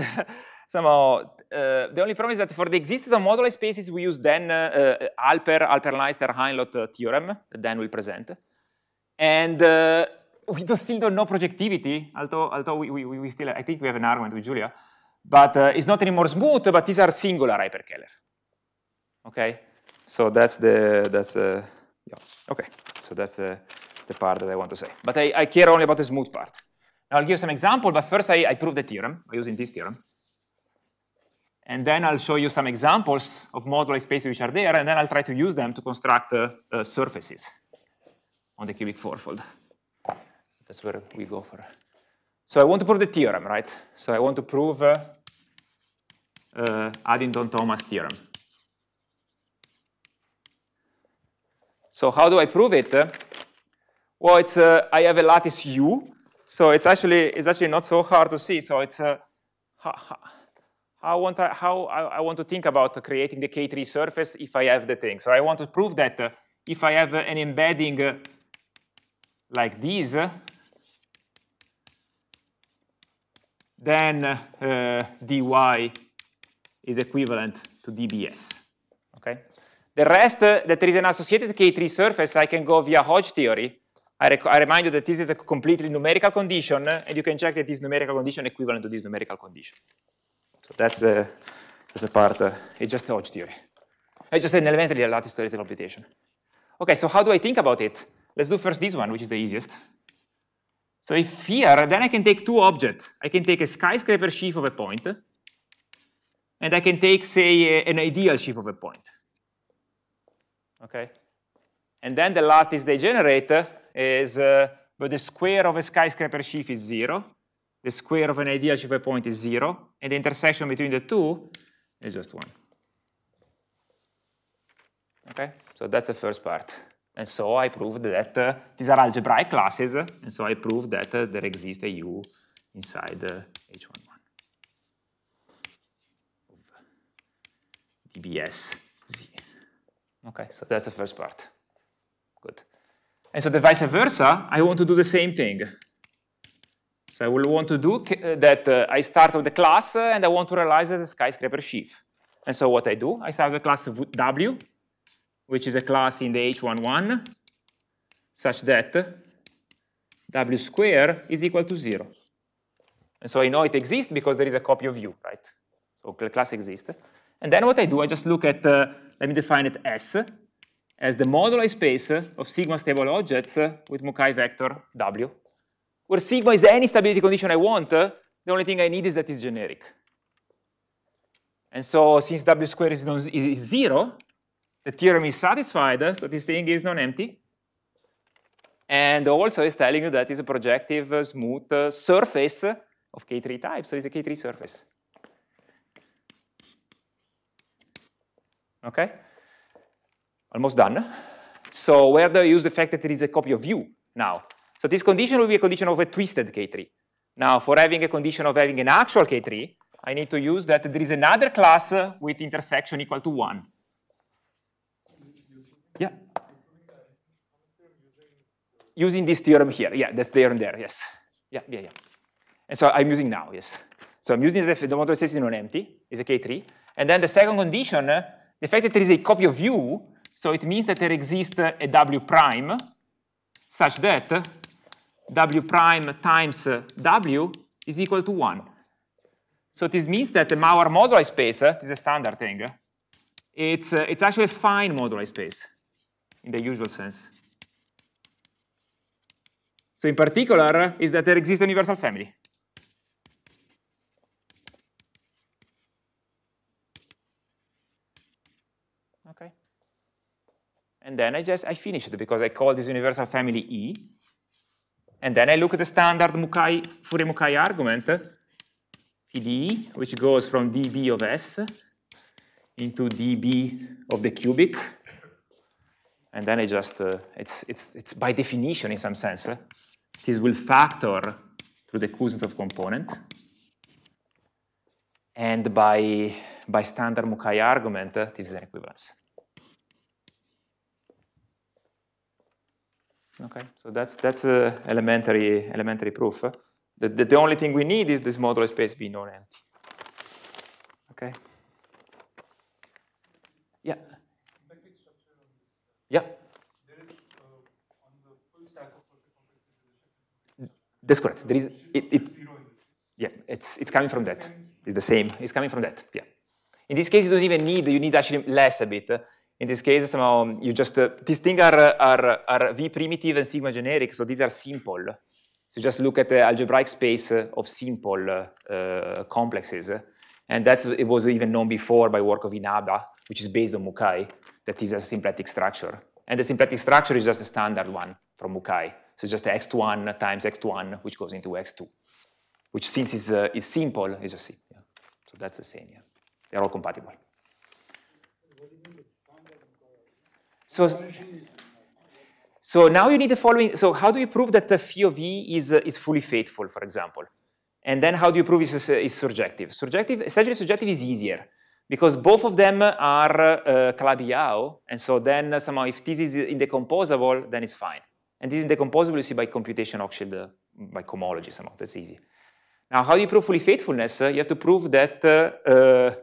somehow uh, the only problem is that for the existence of moduli spaces we use then uh, uh, Alper, Halpern-Leistner, Heinloth uh, theorem that Dan will present, and uh, we do still don't know projectivity. Although although we, we, we still I think we have an argument with Julia, but uh, it's not anymore smooth. But these are singular hyperkähler. Okay, so that's the that's uh, yeah okay. So that's the the part that I want to say. But I, I care only about the smooth part. Now I'll give some example, but first I, I prove the theorem by using this theorem. And then I'll show you some examples of moduli spaces which are there, and then I'll try to use them to construct uh, uh, surfaces on the cubic fourfold. That's where we go for. So I want to prove the theorem, right? So I want to prove uh, uh Addington-Thomas theorem. So how do I prove it? Well, it's uh, I have a lattice U so it's actually it's actually not so hard to see. So it's uh, how, want I, how I, want to think about creating the K3 surface if I have the thing. So I want to prove that uh, if I have an embedding uh, like this, then uh, dy is equivalent to dbs. Okay. The rest, uh, that there is an associated K3 surface, I can go via Hodge theory I, I, remind you that this is a completely numerical condition, and you can check that this numerical condition equivalent to this numerical condition. So that's the, that's the part, uh, it's just Hodge theory. It's just an elementary lattice theoretical computation. Okay, so how do I think about it? Let's do first this one, which is the easiest. So if here, then I can take two objects. I can take a skyscraper sheaf of a point, and I can take, say, an ideal sheaf of a point. Okay? And then the lattice they generate is, uh, but the square of a skyscraper sheaf is zero, the square of an ideal sheaf of a point is zero, and the intersection between the two is just one. Okay, so that's the first part. And so I proved that uh, these are algebraic classes, and so I proved that uh, there exists a U inside uh, H11 DBS Z. Okay, so that's the first part. Good. And so the vice versa, I want to do the same thing. So I will want to do uh, that uh, I start with the class uh, and I want to realize that the skyscraper sheaf. And so what I do, I start with the class W, which is a class in the H11, such that W square is equal to zero. And so I know it exists because there is a copy of U, right? So the class exists. And then what I do, I just look at, uh, let me define it S, as the moduli space of sigma stable objects with Mukai vector W, where sigma is any stability condition I want, the only thing I need is that it's generic. And so since W squared is, is, is zero, the theorem is satisfied, so this thing is non-empty. And also it's telling you that it's a projective uh, smooth uh, surface of K3 type, so it's a K3 surface. Okay? Almost done. So where do I use the fact that there is a copy of U now? So this condition will be a condition of a twisted K3. Now, for having a condition of having an actual K3, I need to use that there is another class with intersection equal to 1. Yeah. Using this theorem here. Yeah, that theorem there, yes. Yeah, yeah, yeah. And so I'm using now, yes. So I'm using the, the model says is non-empty, is a K3. And then the second condition, uh, the fact that there is a copy of U so it means that there exists uh, a W prime such that uh, W prime times W is equal to 1. So this means that the Mauer moduli space, this is a standard thing, it's, uh, it's actually a fine moduli space in the usual sense. So in particular, is that there exists a universal family. Okay. And then I just, I finish it because I call this universal family E. And then I look at the standard Mukai, Fourier-Mukai argument, PDE, which goes from dB of S into dB of the cubic. And then it just, uh, it's, it's, it's by definition in some sense, uh, this will factor through the Kuznetsov component. And by, by standard Mukai argument, uh, this is an equivalence. Okay, so that's that's a elementary elementary proof. The, the, the only thing we need is this modular space being non-empty. Okay. Yeah. Yeah. That's correct. There is it, it yeah, it's it's coming from that. It's the same. It's coming from that. Yeah. In this case, you don't even need. You need actually less a bit in this case, somehow you just, uh, these things are, are, are V primitive and sigma generic, so these are simple. So just look at the algebraic space of simple uh, complexes. And that's, it was even known before by work of Inaba, which is based on Mukai, that is a symplectic structure. And the symplectic structure is just a standard one from Mukai. So just Ext1 times Ext1, which goes into Ext2, which since is, uh, is simple, is just C. Yeah. So that's the same, yeah. They're all compatible. So, so now you need the following. So how do you prove that the phi of E is, uh, is fully faithful, for example? And then how do you prove it's, uh, is surjective? Surjective, essentially surjective is easier because both of them are uh, Calabi-Yau, and so then somehow if this is indecomposable, then it's fine. And this is indecomposable, you see by computation Hochschild, uh, by cohomology somehow, that's easy. Now, how do you prove fully faithfulness? Uh, you have to prove that, uh,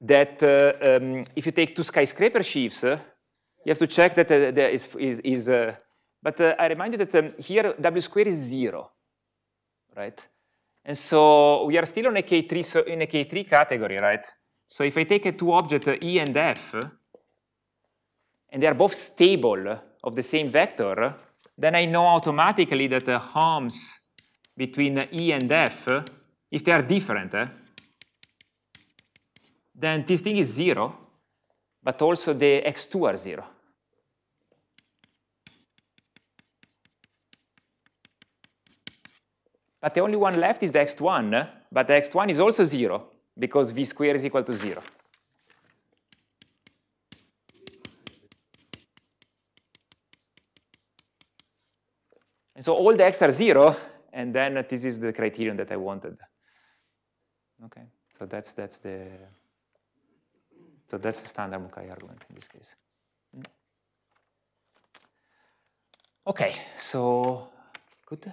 that um, if you take two skyscraper sheaves, you have to check that uh, there is, is, is uh, But uh, I remind you that um, here w squared is zero, right? And so we are still on a K3 so in a K3 category, right? So if I take a two object uh, E and F, and they are both stable of the same vector, then I know automatically that the harms between E and F, if they are different, eh, then this thing is zero, but also the Ext2 are zero. But the only one left is the Ext1, but the Ext1 is also zero, because v squared is equal to zero. And so all the x are zero, and then this is the criterion that I wanted. Okay, so that's that's the so that's the standard Mukai argument in this case. Mm. Okay, so good.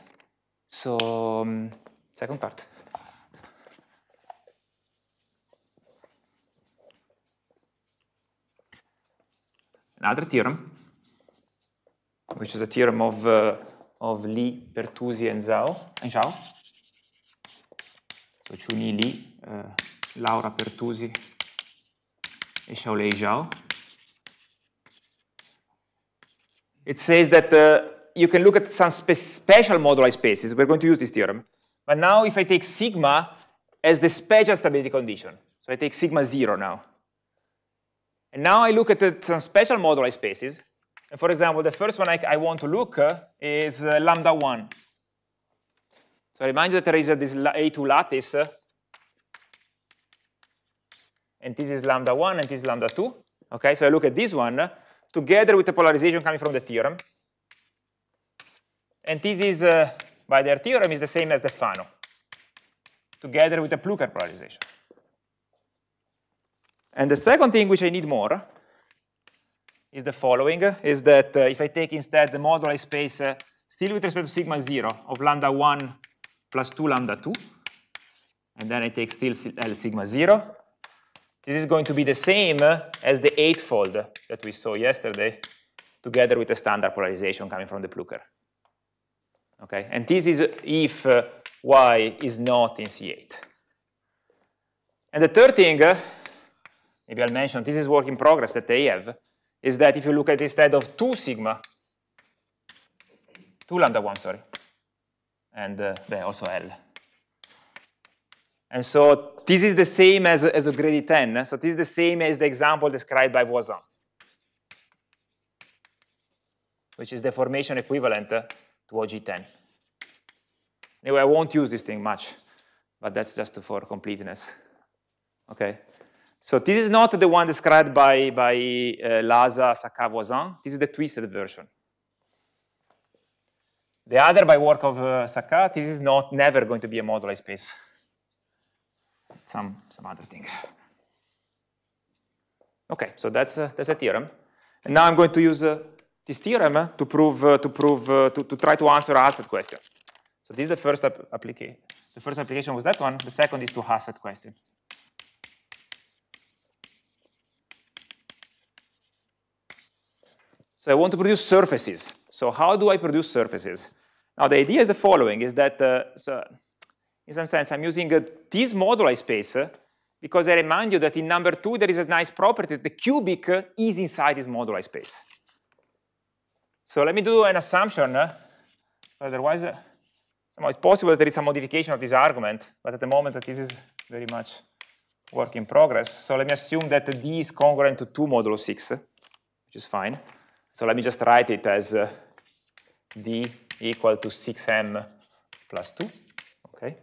So um, second part. Another theorem, which is a theorem of uh, of Li, Pertusi, and Zhao. And Zhao. So Chunyi Li, uh, Laura Pertusi, e Xiaolei Zhao. It says that uh, you can look at some spe special moduli spaces. We're going to use this theorem. But now if I take sigma as the special stability condition, so I take sigma 0 now. And now I look at the, some special moduli spaces. And for example, the first one I, I want to look uh, is uh, lambda 1. So I remind you that there is a, this A2 lattice, uh, and this is lambda 1, and this is lambda 2. Okay, so I look at this one uh, together with the polarization coming from the theorem. And this is, uh, by their theorem, is the same as the Fano, together with the Plücker polarization. And the second thing which I need more is the following, is that uh, if I take instead the moduli space uh, still with respect to sigma 0 of lambda 1 plus 2 lambda 2, and then I take still L sigma 0, this is going to be the same as the eightfold that we saw yesterday, together with the standard polarization coming from the Plücker. Okay, and this is if uh, y is not in C8. And the third thing, maybe I'll mention, this is work in progress that they have, is that if you look at instead of 2 sigma, 2 lambda 1, sorry, and uh, also L. And so this is the same as, as O'Grady 10. So this is the same as the example described by Voisin, which is the formation equivalent to OG10. Anyway, I won't use this thing much, but that's just for completeness. Okay. So this is not the one described by, by uh, Laza. This is the twisted version. The other by work of uh, this is not never going to be a moduli space. Some, some other thing. Okay, so that's, uh, that's a theorem. And now I'm going to use uh, this theorem to prove, uh, to, prove uh, to, to try to answer a Hassett question. So this is the first application. The first application was that one. The second is to Hassett question. So I want to produce surfaces. So how do I produce surfaces? Now the idea is the following, is that uh, so in some sense I'm using uh, this moduli space uh, because I remind you that in number two there is a nice property that the cubic uh, is inside this moduli space. So let me do an assumption, uh, otherwise uh, it's possible that there is some modification of this argument, but at the moment that this is very much work in progress. So let me assume that D is congruent to 2 modulo 6, which is fine. So let me just write it as uh, d equal to 6m plus 2, okay?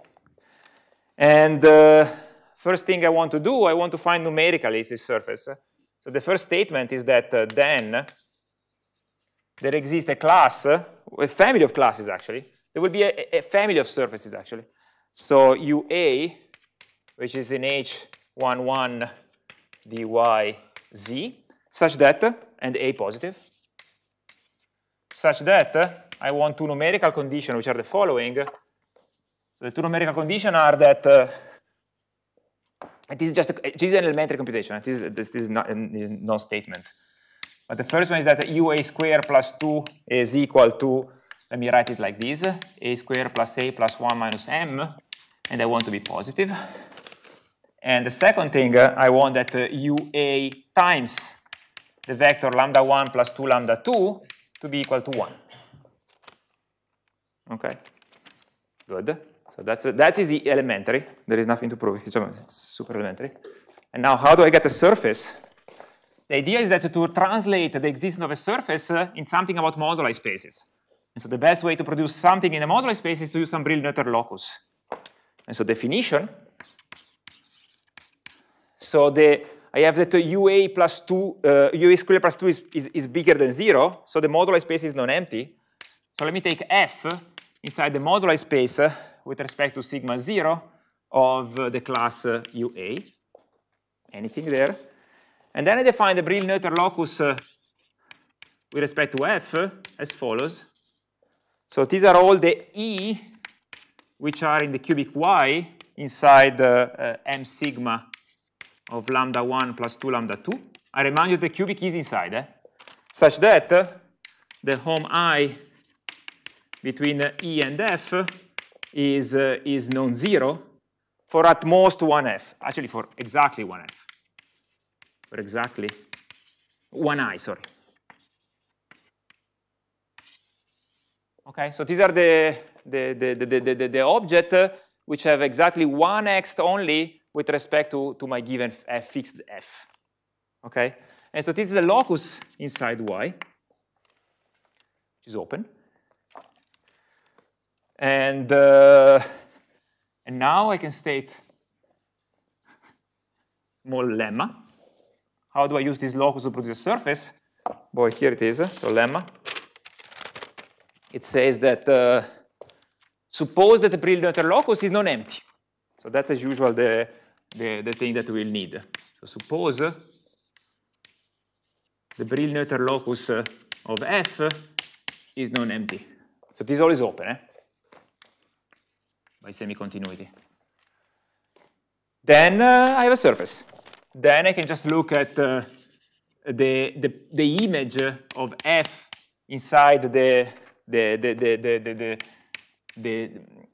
And uh, first thing I want to do, I want to find numerically this surface. So the first statement is that uh, then there exists a class, a family of classes actually. There will be a, a family of surfaces actually. So UA, which is in H11 dy z, such that, and A positive, such that I want two numerical conditions, which are the following. So the two numerical conditions are that, uh, this is just a, this is an elementary computation. This is, this, this is not a non-statement. But the first one is that ua square plus 2 is equal to, let me write it like this, a square plus a plus 1 minus m, and I want to be positive. And the second thing, uh, I want that uh, ua times the vector lambda 1 plus 2 lambda 2 to be equal to 1. Okay, good. So that's, that is the elementary. There is nothing to prove. It's super elementary. And now how do I get a surface? The idea is that to translate the existence of a surface uh, in something about moduli spaces. And so the best way to produce something in a moduli space is to use some Brill-Noether locus. And so definition. So the I have that UA plus 2, uh, UA squared plus 2 is, is, is bigger than 0, so the moduli space is non-empty. So let me take F inside the moduli space uh, with respect to sigma 0 of uh, the class uh, UA. Anything there? And then I define the Brill-Noether locus uh, with respect to F as follows. So these are all the E which are in the cubic Y inside uh, M sigma of lambda 1 plus 2 lambda 2. I remind you the cubic is inside, eh? such that uh, the home I between uh, E and F is, uh, is non-zero for at most 1F, actually for exactly 1F, for exactly 1I, sorry. Okay, so these are the, the, the, the, the, the, the object uh, which have exactly one x only with respect to, to my given f, fixed f. Okay? And so this is a locus inside y, which is open. And, uh, and now I can state small lemma. How do I use this locus to produce a surface? Boy, here it is, so lemma. It says that uh, suppose that the Brill-Noether locus is non-empty. So that's as usual the, the, the thing that we'll need. So suppose the Brill-Noether locus of F is non-empty. So this all is open, eh? by semi-continuity. Then uh, I have a surface. Then I can just look at uh, the, the, the image of F inside the, the, the, the, the, the, the,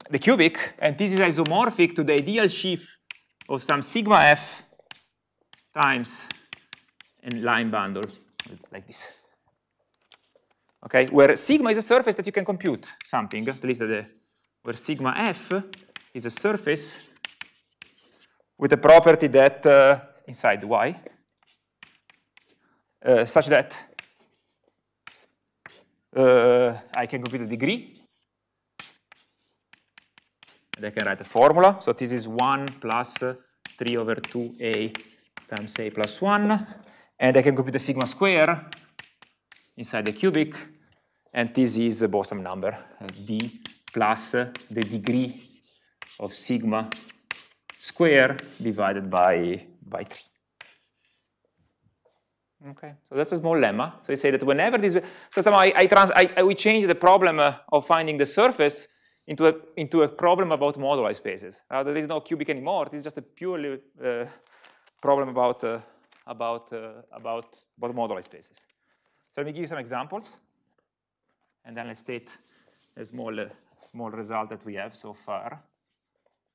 the cubic, and this is isomorphic to the ideal sheaf of some sigma f times a line bundle like this. Okay, where sigma is a surface that you can compute something, at least the, where sigma f is a surface with a property that uh, inside y, uh, such that uh, I can compute the degree. I can write a formula. So this is 1 plus 3 over 2a times a plus 1. And I can compute the sigma square inside the cubic. And this is the Boson number, d plus the degree of sigma square divided by, by 3. Okay, so that's a small lemma. So we say that whenever this, so somehow I, I, trans, I, I we change the problem uh, of finding the surface into a, into a problem about moduli spaces. Uh, there is no cubic anymore. This is just a purely uh, problem about, uh, about, uh, about, about moduli spaces. So let me give you some examples, and then let's state a small, uh, small result that we have so far.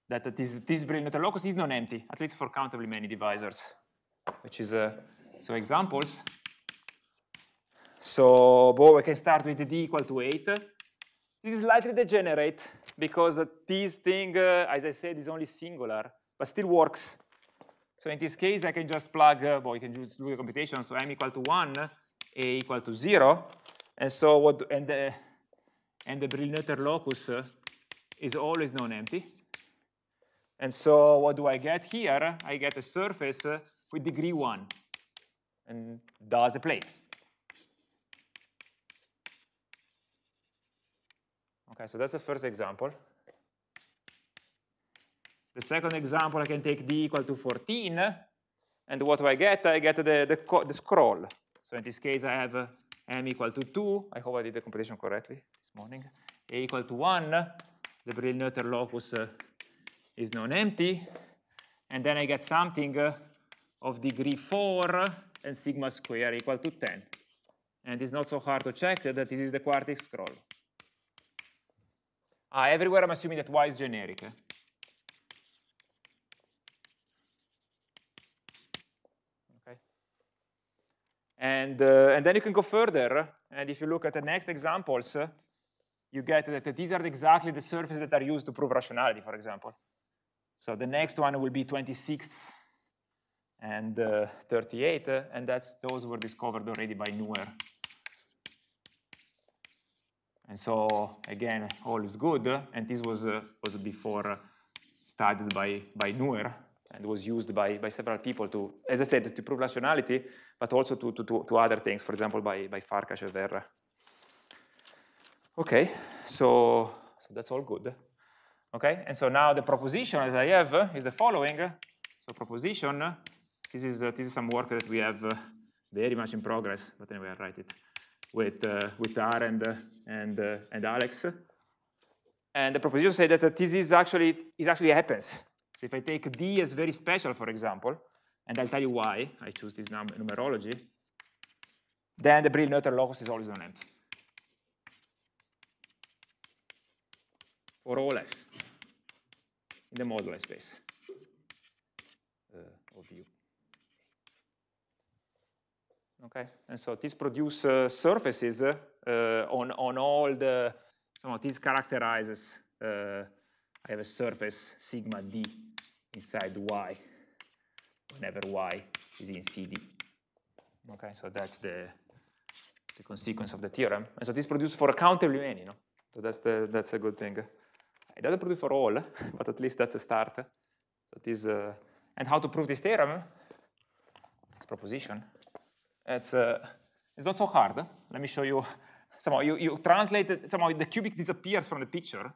That this, this Brill-Noether locus is non-empty, at least for countably many divisors, which is a so examples. So boy, we can start with d equal to 8. This is slightly degenerate because this thing, uh, as I said, is only singular, but still works. So in this case, I can just plug, uh, well, you can just do the computation. So m equal to 1, a equal to 0. And so what, and the, and the locus uh, is always non-empty. And so what do I get here? I get a surface uh, with degree 1 and does the plane. Okay, so that's the first example. The second example, I can take d equal to 14, and what do I get? I get the, the, the scroll. So in this case, I have uh, m equal to 2. I hope I did the computation correctly this morning. a equal to 1. The Brill-Noether locus uh, is non-empty. And then I get something uh, of degree 4 and sigma square equal to 10. and it's not so hard to check that this is the quartic scroll. Ah, everywhere I'm assuming that y is generic. Eh? Okay. And, uh, and then you can go further, and if you look at the next examples, uh, you get that these are exactly the surfaces that are used to prove rationality, for example. So the next one will be 26 and uh, 38, uh, and that's those were discovered already by Nuer. And so again, all is good, and this was uh, was before studied by by Nuer and was used by by several people to, as I said, to prove rationality, but also to to to, to other things, for example, by by Farkas and Verra. Okay, so so that's all good. Okay, and so now the proposition that I have is the following. So proposition, this is uh, this is some work that we have uh, very much in progress, but anyway, I'll write it with uh, with R and and and Alex. And the proposition says that this is actually it actually happens. So if I take D as very special, for example, and I'll tell you why I choose this num numerology, then the Brill-Noether locus is always on empty. For all f in the moduli space uh, of U. Okay, and so this produce uh, surfaces uh, on on all the some of these characterizes. Uh, I have a surface sigma d inside y whenever y is in CD. Okay, so that's the the consequence of the theorem. And so this produces for accountably many, no? So that's the that's a good thing. It doesn't produce for all, but at least that's a start. So this uh, and how to prove this theorem? This proposition. It's, uh, it's not so hard. Let me show you. Somehow you, you translate it, somehow the cubic disappears from the picture.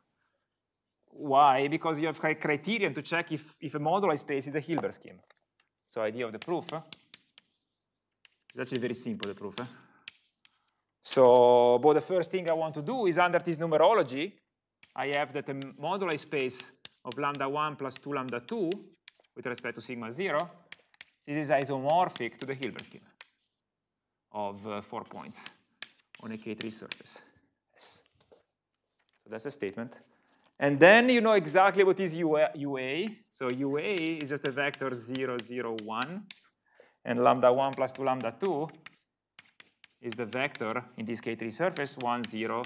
Why? Because you have a criterion to check if, if a moduli space is a Hilbert scheme. So idea of the proof. It's actually very simple, the proof. So, but the first thing I want to do is under this numerology, I have that the moduli space of lambda 1 plus 2 lambda 2 with respect to sigma 0, this is isomorphic to the Hilbert scheme of uh, four points on a K3 surface. Yes. So that's a statement. And then you know exactly what is UA. UA. So UA is just a vector 0, 0, 1. And lambda 1 plus 2 lambda 2 is the vector in this K3 surface 1, 0,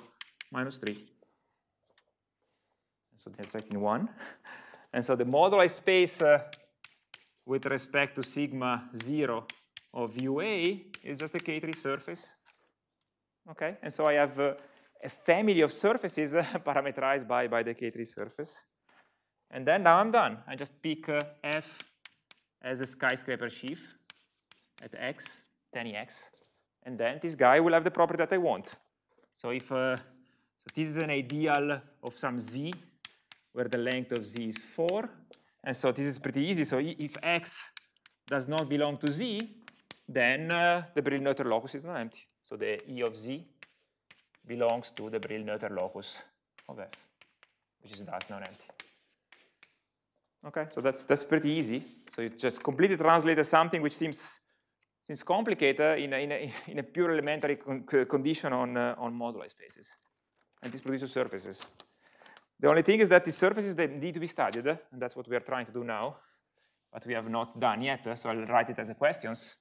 minus 3. So that's in 1. And so the moduli space uh, with respect to sigma 0 of UA is just a K3 surface. Okay, and so I have uh, a family of surfaces parameterized by, by the K3 surface. And then now I'm done. I just pick uh, F as a skyscraper sheaf at x, 10x, and then this guy will have the property that I want. So if uh, so this is an ideal of some z, where the length of z is 4, and so this is pretty easy. So if x does not belong to z, then uh, the Brill-Noether locus is not empty. So the E of z belongs to the Brill-Noether locus of f, which is thus not empty. Okay, so that's that's pretty easy. So you just completely translated something which seems seems complicated in a, in a, in a pure elementary con condition on uh, on moduli spaces, and this produces surfaces. The only thing is that these surfaces they need to be studied, and that's what we are trying to do now, but we have not done yet. So I'll write it as a questions.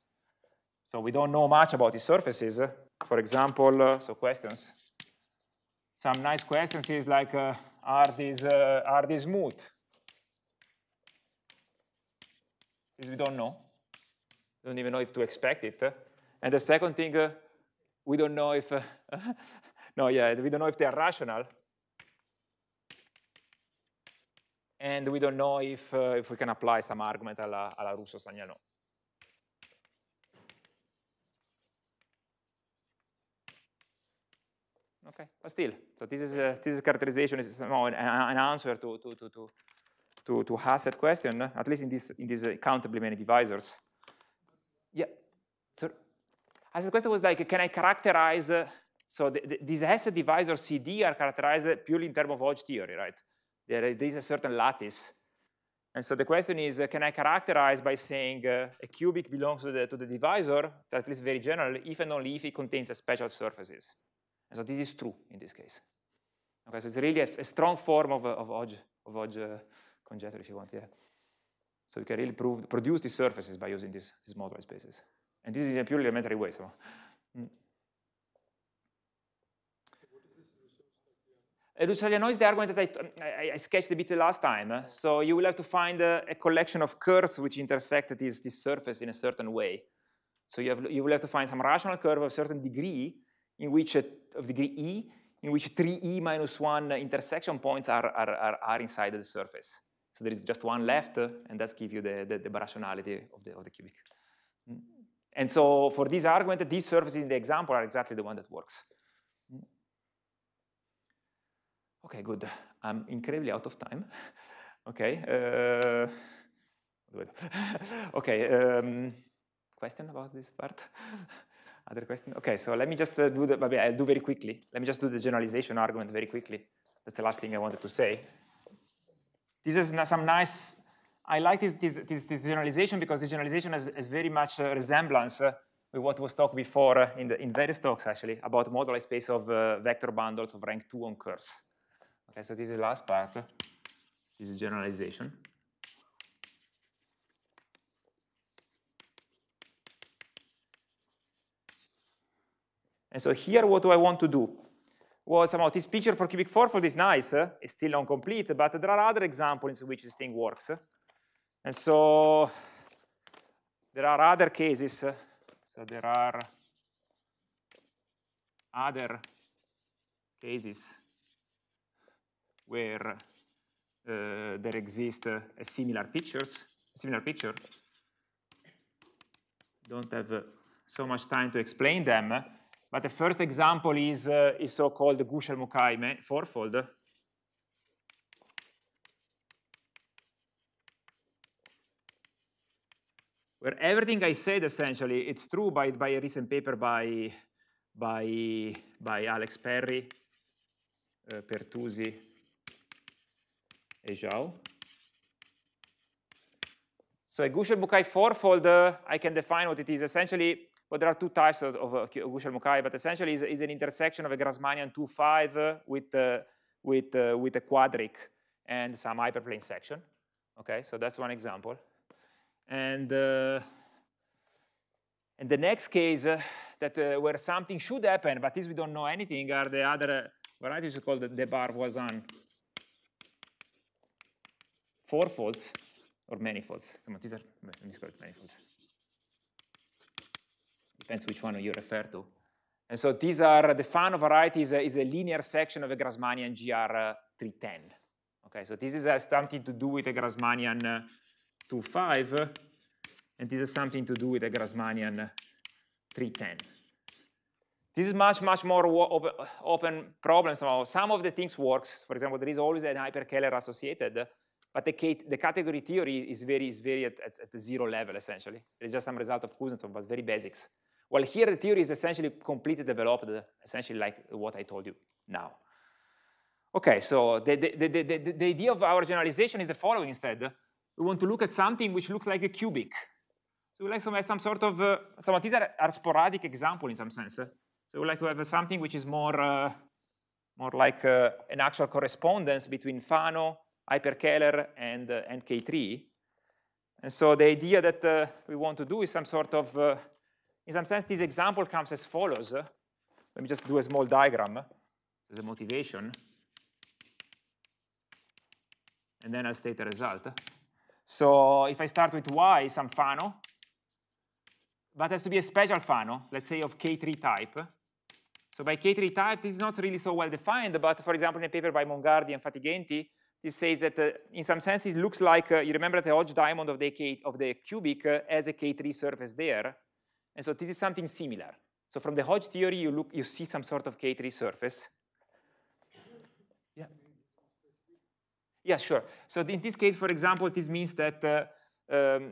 So we don't know much about these surfaces. For example, uh, so questions. Some nice questions is like, uh, are these uh, are these smooth? This we don't know. Don't even know if to expect it. And the second thing, uh, we don't know if, uh, no, yeah, we don't know if they are rational. And we don't know if, uh, if we can apply some argument alla, alla Russo-Staglianò. Okay, but still, so this is a, this is characterization is somehow an, an answer to to to to to to Hassett question, at least in this in these countably many divisors. Yeah. So Hassett question was like, can I characterize? Uh, so the, the, these Hassett divisors CD are characterized purely in terms of Hodge theory, right? There is, there is a certain lattice And so the question is, uh, can I characterize by saying uh, a cubic belongs to the, to the divisor, at least very general, if and only if it contains a special surfaces. And so this is true in this case. Okay, so it's really a, a strong form of, of Hodge, of Hodge uh, conjecture, if you want, yeah. So you can really prove, produce these surfaces by using these, these moduli spaces. And this is in a purely elementary way, so. Mm. Russo-Staglianò is the argument that I, I, I, sketched a bit last time. So you will have to find a, a, collection of curves which intersect this, this surface in a certain way. So you, have, you will have to find some rational curve of a certain degree in which, uh, of degree e, in which 3e minus 1 intersection points are, are, are, are inside the surface. So there is just one left, uh, and that gives you the, the, the rationality of the, of the cubic. Mm. And so for this argument, these surfaces in the example are exactly the one that works. Okay, good. I'm incredibly out of time. okay. Uh, okay. Um, question about this part? Other question? Okay, so let me just uh, do the, maybe I'll do very quickly. Let me just do the generalization argument very quickly. That's the last thing I wanted to say. This is some nice, I like this, this, this, this generalization because the generalization has, has very much a resemblance uh, with what was talked before uh, in, the, in various talks actually about moduli space of uh, vector bundles of rank two on curves. Okay, so this is the last part. This is generalization. And so here, what do I want to do? Well, somehow this picture for cubic fourfold is nice. Uh, it's still incomplete, but there are other examples in which this thing works. And so there are other cases. So there are other cases where uh, there exist uh, similar pictures, similar picture. Don't have uh, so much time to explain them, but the first example is, uh, is so-called Gushel-Mukai fourfold. Where everything I said essentially, it's true by, by a recent paper by, by, by Alex Perry, uh, Pertusi, Zhao. So a Gushel-Mukai fourfold, uh, I can define what it is. Essentially, well, there are two types of, of uh, Gushel-Mukai, but essentially it's, is an intersection of a Grassmannian 2-5 uh, with, uh, with, uh, with a quadric and some hyperplane section. Okay, so that's one example. And, uh, and the next case uh, that where something should happen, but this we don't know anything, are the other varieties called the Debarre-Voisin fourfolds or manifolds. Come on, these are, manifolds. Depends which one you refer to. And so these are, the Fano variety is a, is a linear section of a Grassmannian GR310. Okay, so this is, something to do with a Grassmannian uh, 2.5, and this is something to do with a Grassmannian 310. This is much, much more open, open problem. some of the things works. For example, there is always an hyperkähler associated, but the, the category theory is very, is very at, at, at, the zero level, essentially. It's just some result of Kuznetsov, but very basics. Well, here the theory is essentially completely developed, essentially like what I told you now. Okay, so the, the, the, the, idea of our generalization is the following instead. We want to look at something which looks like a cubic. So we like to have some sort of, uh, some of these are, are sporadic example in some sense. So we like to have something which is more, uh, more like uh, an actual correspondence between Fano hyperkähler and, uh, and K3. And so the idea that uh, we want to do is some sort of, uh, in some sense, this example comes as follows. Let me just do a small diagram as a motivation. And then I'll state the result. So if I start with y, some Fano, but has to be a special Fano, let's say of K3 type. So by K3 type, this is not really so well defined, but for example, in a paper by Mongardi and Fatighenti, this says that uh, in some sense it looks like, uh, you remember the Hodge diamond of the, K, of the cubic uh, has a K3 surface there. And so this is something similar. So from the Hodge theory, you, look, you see some sort of K3 surface. Yeah. Yeah, sure. So in this case, for example, this means that, uh, um,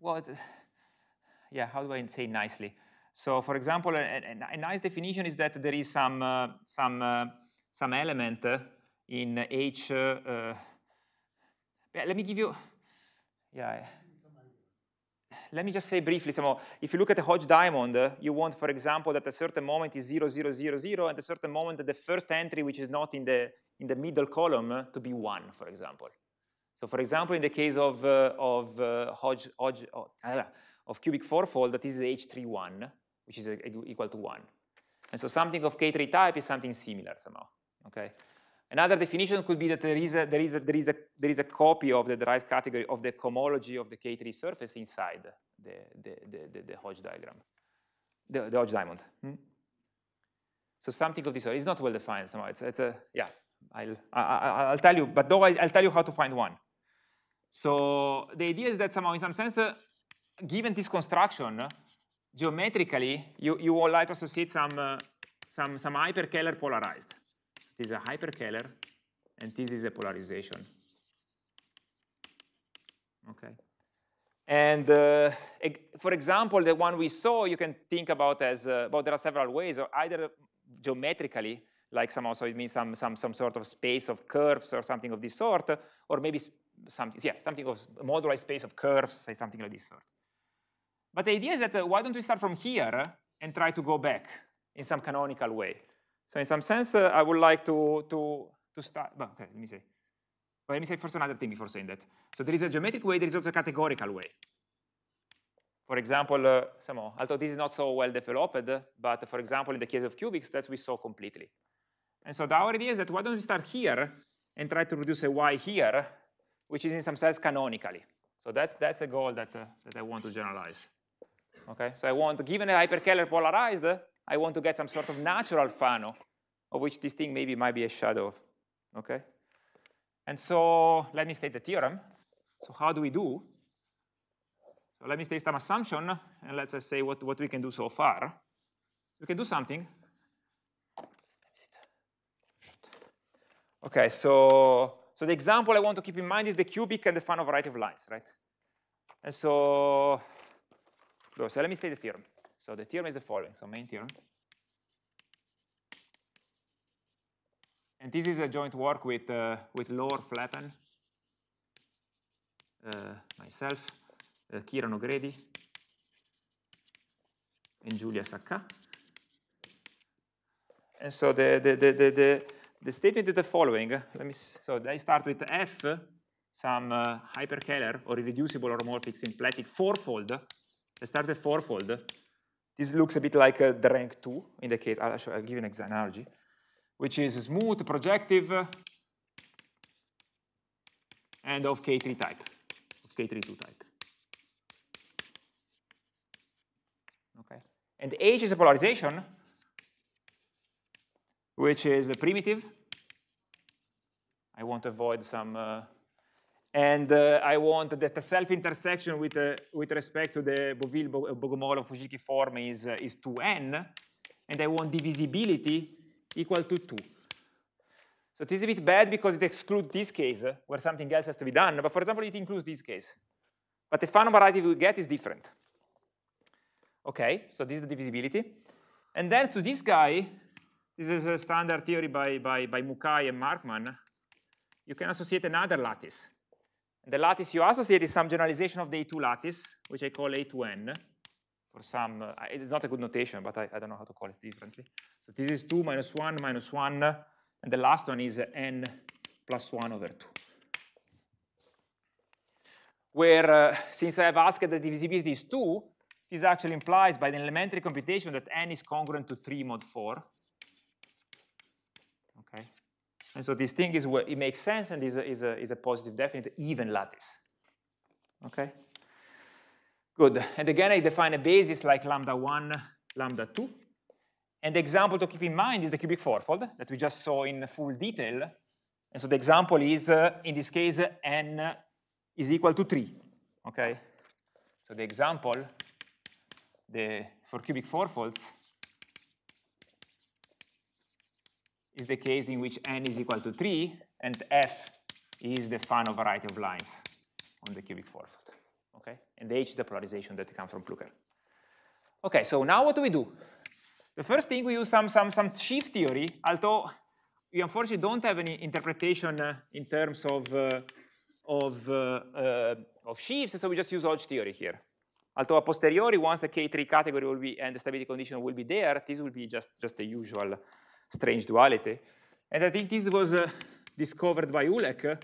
well, yeah, how do I say nicely? So for example, a, a, a nice definition is that there is some, uh, some uh, some element in H, uh, yeah, let me give you, yeah. Let me just say briefly, so if you look at a Hodge diamond, uh, you want, for example, that a certain moment is 0, 0, 0, 0, and a certain moment that the first entry, which is not in the, in the middle column, uh, to be 1, for example. So for example, in the case of, uh, of uh, Hodge, Hodge oh, of cubic fourfold, that is H31, which is equal to 1. And so something of K3 type is something similar somehow, okay? Another definition could be that there is a, there is a, there is a, there is a copy of the derived category of the cohomology of the K3 surface inside the, the, the, the, the Hodge diagram, the, the Hodge diamond. Hmm? So something of this sort. It's not well defined somehow. It's, it's a, yeah, I'll, I, will tell you, but though I, will tell you how to find one. So the idea is that somehow, in some sense, uh, given this construction, uh, geometrically, you, you would like to associate some, uh, some, some hyperkähler polarized. This is a hyperkähler, and this is a polarization. Okay. And uh, for example, the one we saw, you can think about as, uh, well, there are several ways, or either geometrically, like somehow, so it means some, some, some sort of space of curves or something of this sort, or maybe something, yeah, something of moduli space of curves, say something like this sort. But the idea is that uh, why don't we start from here and try to go back in some canonical way? So in some sense, uh, I would like to, to, to start, well, okay, let me say. Well, let me say first another thing before saying that. So there is a geometric way, there is also a categorical way. For example, uh, although this is not so well developed, but for example, in the case of cubics, that we saw completely. And so the idea is that why don't we start here and try to reduce a y here, which is in some sense canonically. So that's, that's a goal that, uh, that I want to generalize. Okay, so I want, given a hyperkähler polarized, I want to get some sort of natural Fano, of which this thing maybe might be a shadow of, okay? And so let me state the theorem. So how do we do? So let me state some assumption, and let's just say what, what we can do so far. We can do something. Okay, so, so the example I want to keep in mind is the cubic and the Fano variety of lines, right? And so, so let me state the theorem. So the theorem is the following, so main theorem. And this is a joint work with, uh, with Laure Flapan, uh, myself, uh, Kieran O'Grady, and Giulia Saccà. And so the, the, the, the, the, the statement is the following. Let me, so I start with F, some uh, hyperkähler or irreducible holomorphic symplectic fourfold. I start with fourfold this looks a bit like uh, the rank 2 in the case, I'll, show, I'll give you an analogy, which is smooth, projective, and of K3 type, of K32 type. Okay. And H is a polarization, which is a primitive. I want to avoid some uh, and uh, I want that the self-intersection with, uh, with respect to the Beauville-Bogomolov-Fujiki form is, uh, is 2n, and I want divisibility equal to 2. So this is a bit bad because it excludes this case uh, where something else has to be done, but for example, it includes this case. But the Fano variety we get is different. Okay, so this is the divisibility. And then to this guy, this is a standard theory by, by, by Mukai and Markman, you can associate another lattice. The lattice you associate is some generalization of the A2 lattice, which I call A2n for some, uh, it's not a good notation, but I, I, don't know how to call it differently. So this is 2 minus 1 minus 1, and the last one is n plus 1 over 2. Where, uh, since I have asked that the divisibility is 2, this actually implies by the elementary computation that n is congruent to 3 mod 4. And so this thing is where it makes sense and is a, is a, is a positive definite even lattice. Okay? Good. And again, I define a basis like lambda 1, lambda 2. And the example to keep in mind is the cubic fourfold that we just saw in full detail. And so the example is, uh, in this case, n is equal to 3. Okay? So the example the, for cubic fourfolds is the case in which n is equal to 3 and f is the Fano variety of lines on the cubic fourfold. Okay? And h is the polarization that comes from Plücker. Okay, so now what do we do? The first thing we use some, some, some sheaf theory, although we unfortunately don't have any interpretation uh, in terms of, uh, of, uh, uh, of sheaves, so we just use Hodge theory here. Although a posteriori, once the K3 category will be and the stability condition will be there, this will be just, just the usual strange duality. And I think this was uh, discovered by Ulek,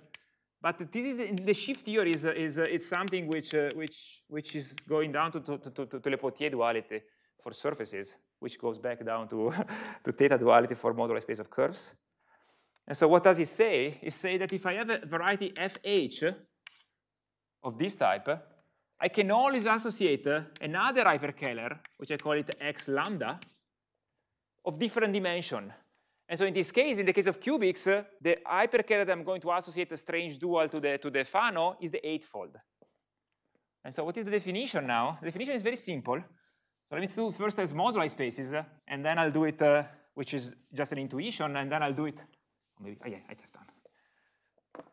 but this is the sheaf theory is, is uh, it's something which, uh, which, which is going down to, to, to, to, to Le Potier duality for surfaces, which goes back down to, to theta duality for moduli space of curves. And so what does it say? It say that if I have a variety fh of this type, I can always associate another hyperkähler, which I call it x lambda, of different dimension. And so in this case, in the case of cubics, the hyperkähler that I'm going to associate a strange dual to the, to the Fano is the eightfold. And so what is the definition now? The definition is very simple. So let me do first as moduli spaces, and then I'll do it, uh, which is just an intuition, and then I'll do it maybe, oh yeah, I have done.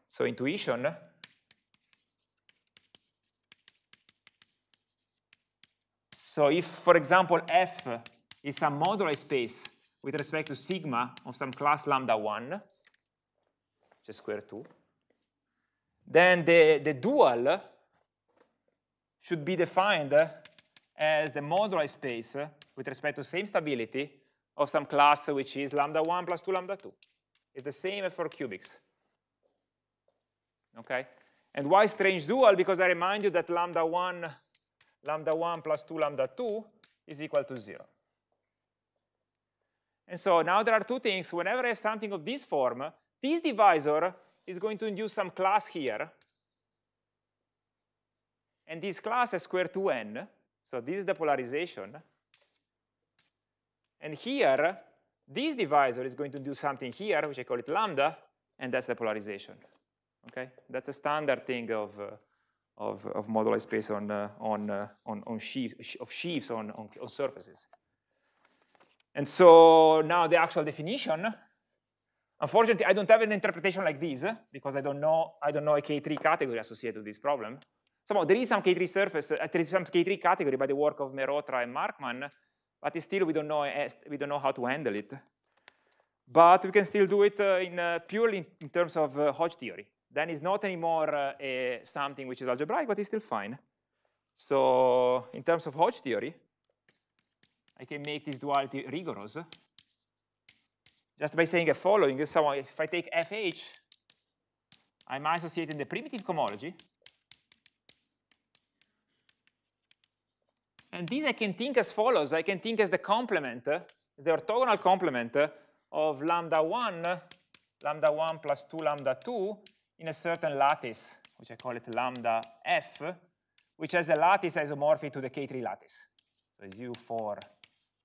So intuition, so if, for example, F is some moduli space with respect to sigma of some class lambda 1, which is square 2, then the, the dual should be defined as the moduli space with respect to same stability of some class which is lambda 1 plus 2 lambda 2. It's the same for cubics. Okay? And why strange dual? Because I remind you that lambda 1, lambda 1 plus 2 lambda 2 is equal to 0. And so now there are two things. Whenever I have something of this form, this divisor is going to induce some class here. And this class is square 2n. So this is the polarization. And here, this divisor is going to do something here, which I call it lambda, and that's the polarization. Okay, that's a standard thing of uh, of, of moduli space on uh, on uh, on on sheaves of sheaves on, on on surfaces. And so now the actual definition. Unfortunately, I don't have an interpretation like this because I don't know I don't know a K3 category associated with this problem. So there is some K3 surface, uh, there is some K3 category by the work of Mehrotra and Markman, but still we don't know we don't know how to handle it. But we can still do it uh, in uh, purely in terms of uh, Hodge theory. Then it's not anymore uh, a, something which is algebraic, but it's still fine. So in terms of Hodge theory, I can make this duality rigorous just by saying the following. So if I take FH, I'm associating the primitive cohomology And this I can think as follows. I can think as the complement, as the orthogonal complement of lambda 1, lambda 1 plus 2 lambda 2 in a certain lattice, which I call it lambda f, which has a lattice isomorphic to the K3 lattice. So it's U4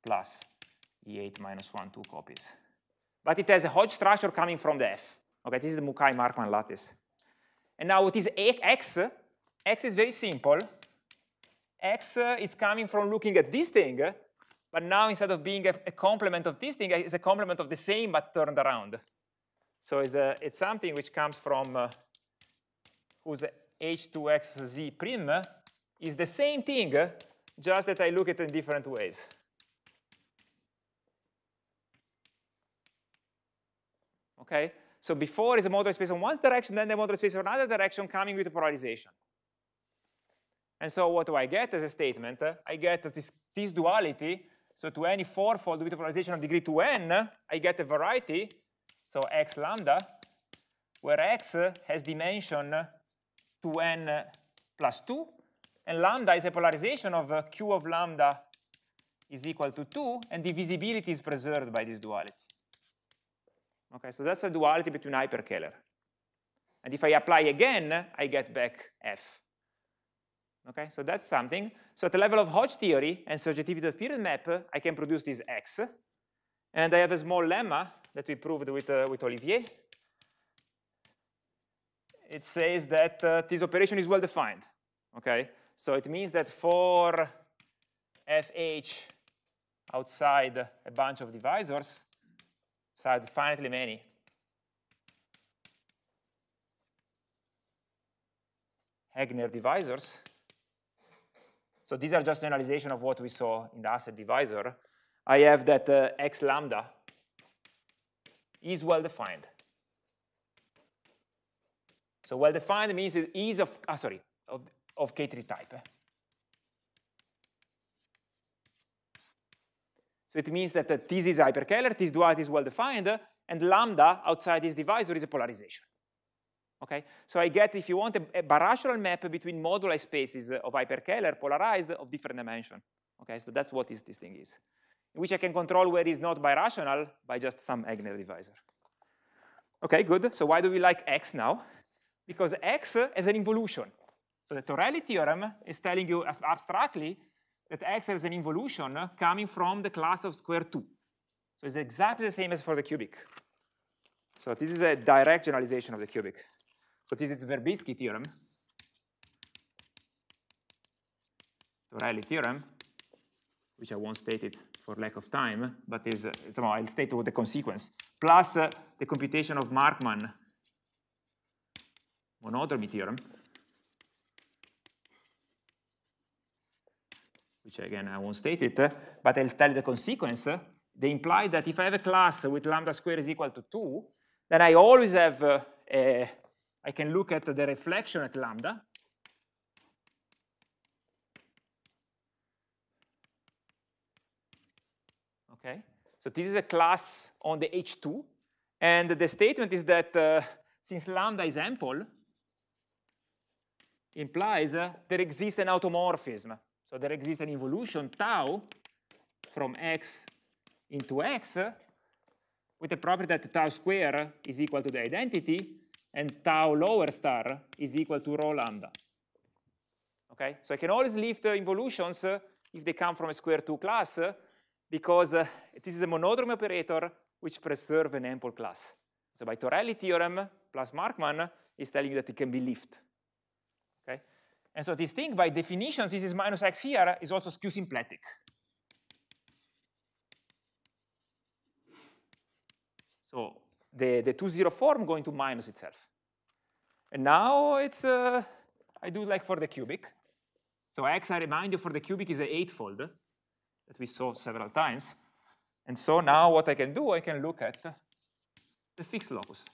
plus E8 minus 1, 2 copies. But it has a Hodge structure coming from the F. Okay, this is the Mukai-Markman lattice. And now what is X? X is very simple x is coming from looking at this thing, but now instead of being a, a complement of this thing, it's a complement of the same but turned around. So it's, a, it's something which comes from uh, whose h2xz prime is the same thing, just that I look at it in different ways. Okay, so before is a moduli space in one direction, then the moduli space in another direction coming with a polarization. And so what do I get as a statement? I get this, this duality. So to any fourfold with polarization of degree 2n, I get a variety, so x lambda, where x has dimension 2n plus 2, and lambda is a polarization of q of lambda is equal to 2, and divisibility is preserved by this duality. Okay, so that's a duality between hyperkähler. And if I apply again, I get back f. Okay, so that's something. So at the level of Hodge theory and surjectivity of period map, I can produce this X. And I have a small lemma that we proved with, uh, with Olivier. It says that uh, this operation is well defined. Okay, so it means that for fh outside a bunch of divisors, outside finitely many, Heegner divisors, so these are just generalization of what we saw in the Hassett divisor. I have that uh, x lambda is well defined. So well-defined means it is of, ah, sorry, of, of K3 type. So it means that uh, this is hyperkähler, this duality is well-defined, and lambda outside this divisor is a polarization. Okay, so I get, if you want, a, a birational map between moduli spaces of hyperkähler polarized of different dimension. Okay, so that's what this, thing is, which I can control where it's not birational by just some Heegner divisor. Okay, good. So why do we like X now? Because X is an involution. So the Torelli theorem is telling you abstractly that X has an involution coming from the class of square 2. So it's exactly the same as for the cubic. So this is a direct generalization of the cubic. So this is Verbitsky theorem, Torelli theorem, which I won't state it for lack of time, but is uh, somehow I'll state what the consequence, plus uh, the computation of Markman monodromy theorem, which again I won't state it, but I'll tell you the consequence. They imply that if I have a class with lambda square is equal to 2, then I always have uh, a I can look at the reflection at lambda. Okay, so this is a class on the H2. And the statement is that uh, since lambda is ample, implies uh, there exists an automorphism. So there exists an involution tau from x into x with the property that tau square is equal to the identity and tau lower star is equal to rho lambda. Okay, so I can always leave the involutions if they come from a square 2 class because uh, this is a monodromy operator which preserves an ample class. So by Torelli theorem plus Markman is telling you that it can be leafed. And so this thing by definition, this is minus x here, is also skew symplectic. So the, the 2-0 form going to minus itself. And now it's, uh, I do like for the cubic. So x, I remind you, for the cubic is an eightfold that we saw several times. And so now what I can do, I can look at the fixed locus.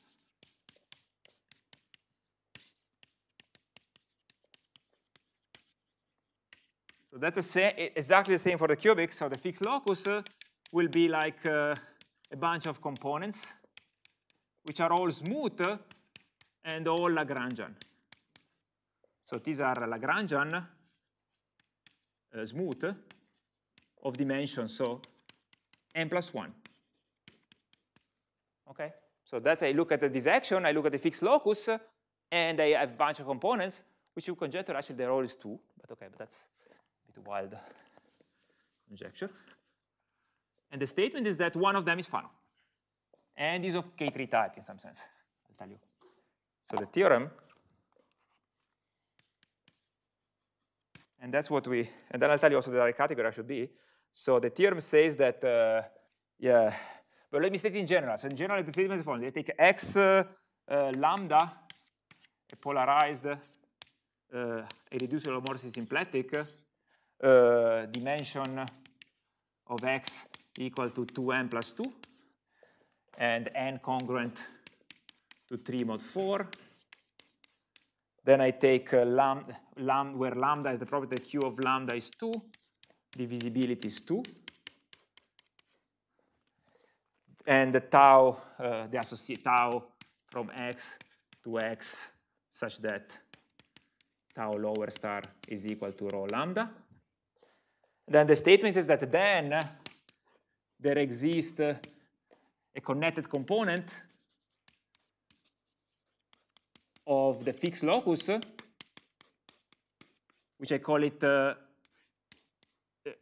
So that's exactly the same for the cubic. So the fixed locus uh, will be like uh, a bunch of components which are all smooth and all Lagrangian. So these are Lagrangian uh, smooth of dimension, so n plus 1. Okay, so that's I look at this action, I look at the fixed locus, and I have a bunch of components, which you conjecture actually they're always two, but okay, but that's bit wild conjecture. And the statement is that one of them is Fano and is of K3 type in some sense. I'll tell you. So the theorem, and that's what we, and then I'll tell you also the direct category should be. So the theorem says that, uh, yeah, but let me state in general. So in general, the statement is the. I take x uh, uh, lambda, a polarized, uh, reducible homomorphism symplectic, uh, dimension of x equal to 2n plus 2, and n congruent to 3 mod 4. Then I take uh, lambda, lam, where lambda is the property q of lambda is 2, divisibility is 2. And the tau, uh, the associate tau from x to x such that tau lower star is equal to rho lambda. Then the statement is that then there exists uh, a connected component of the fixed locus, which I call it uh,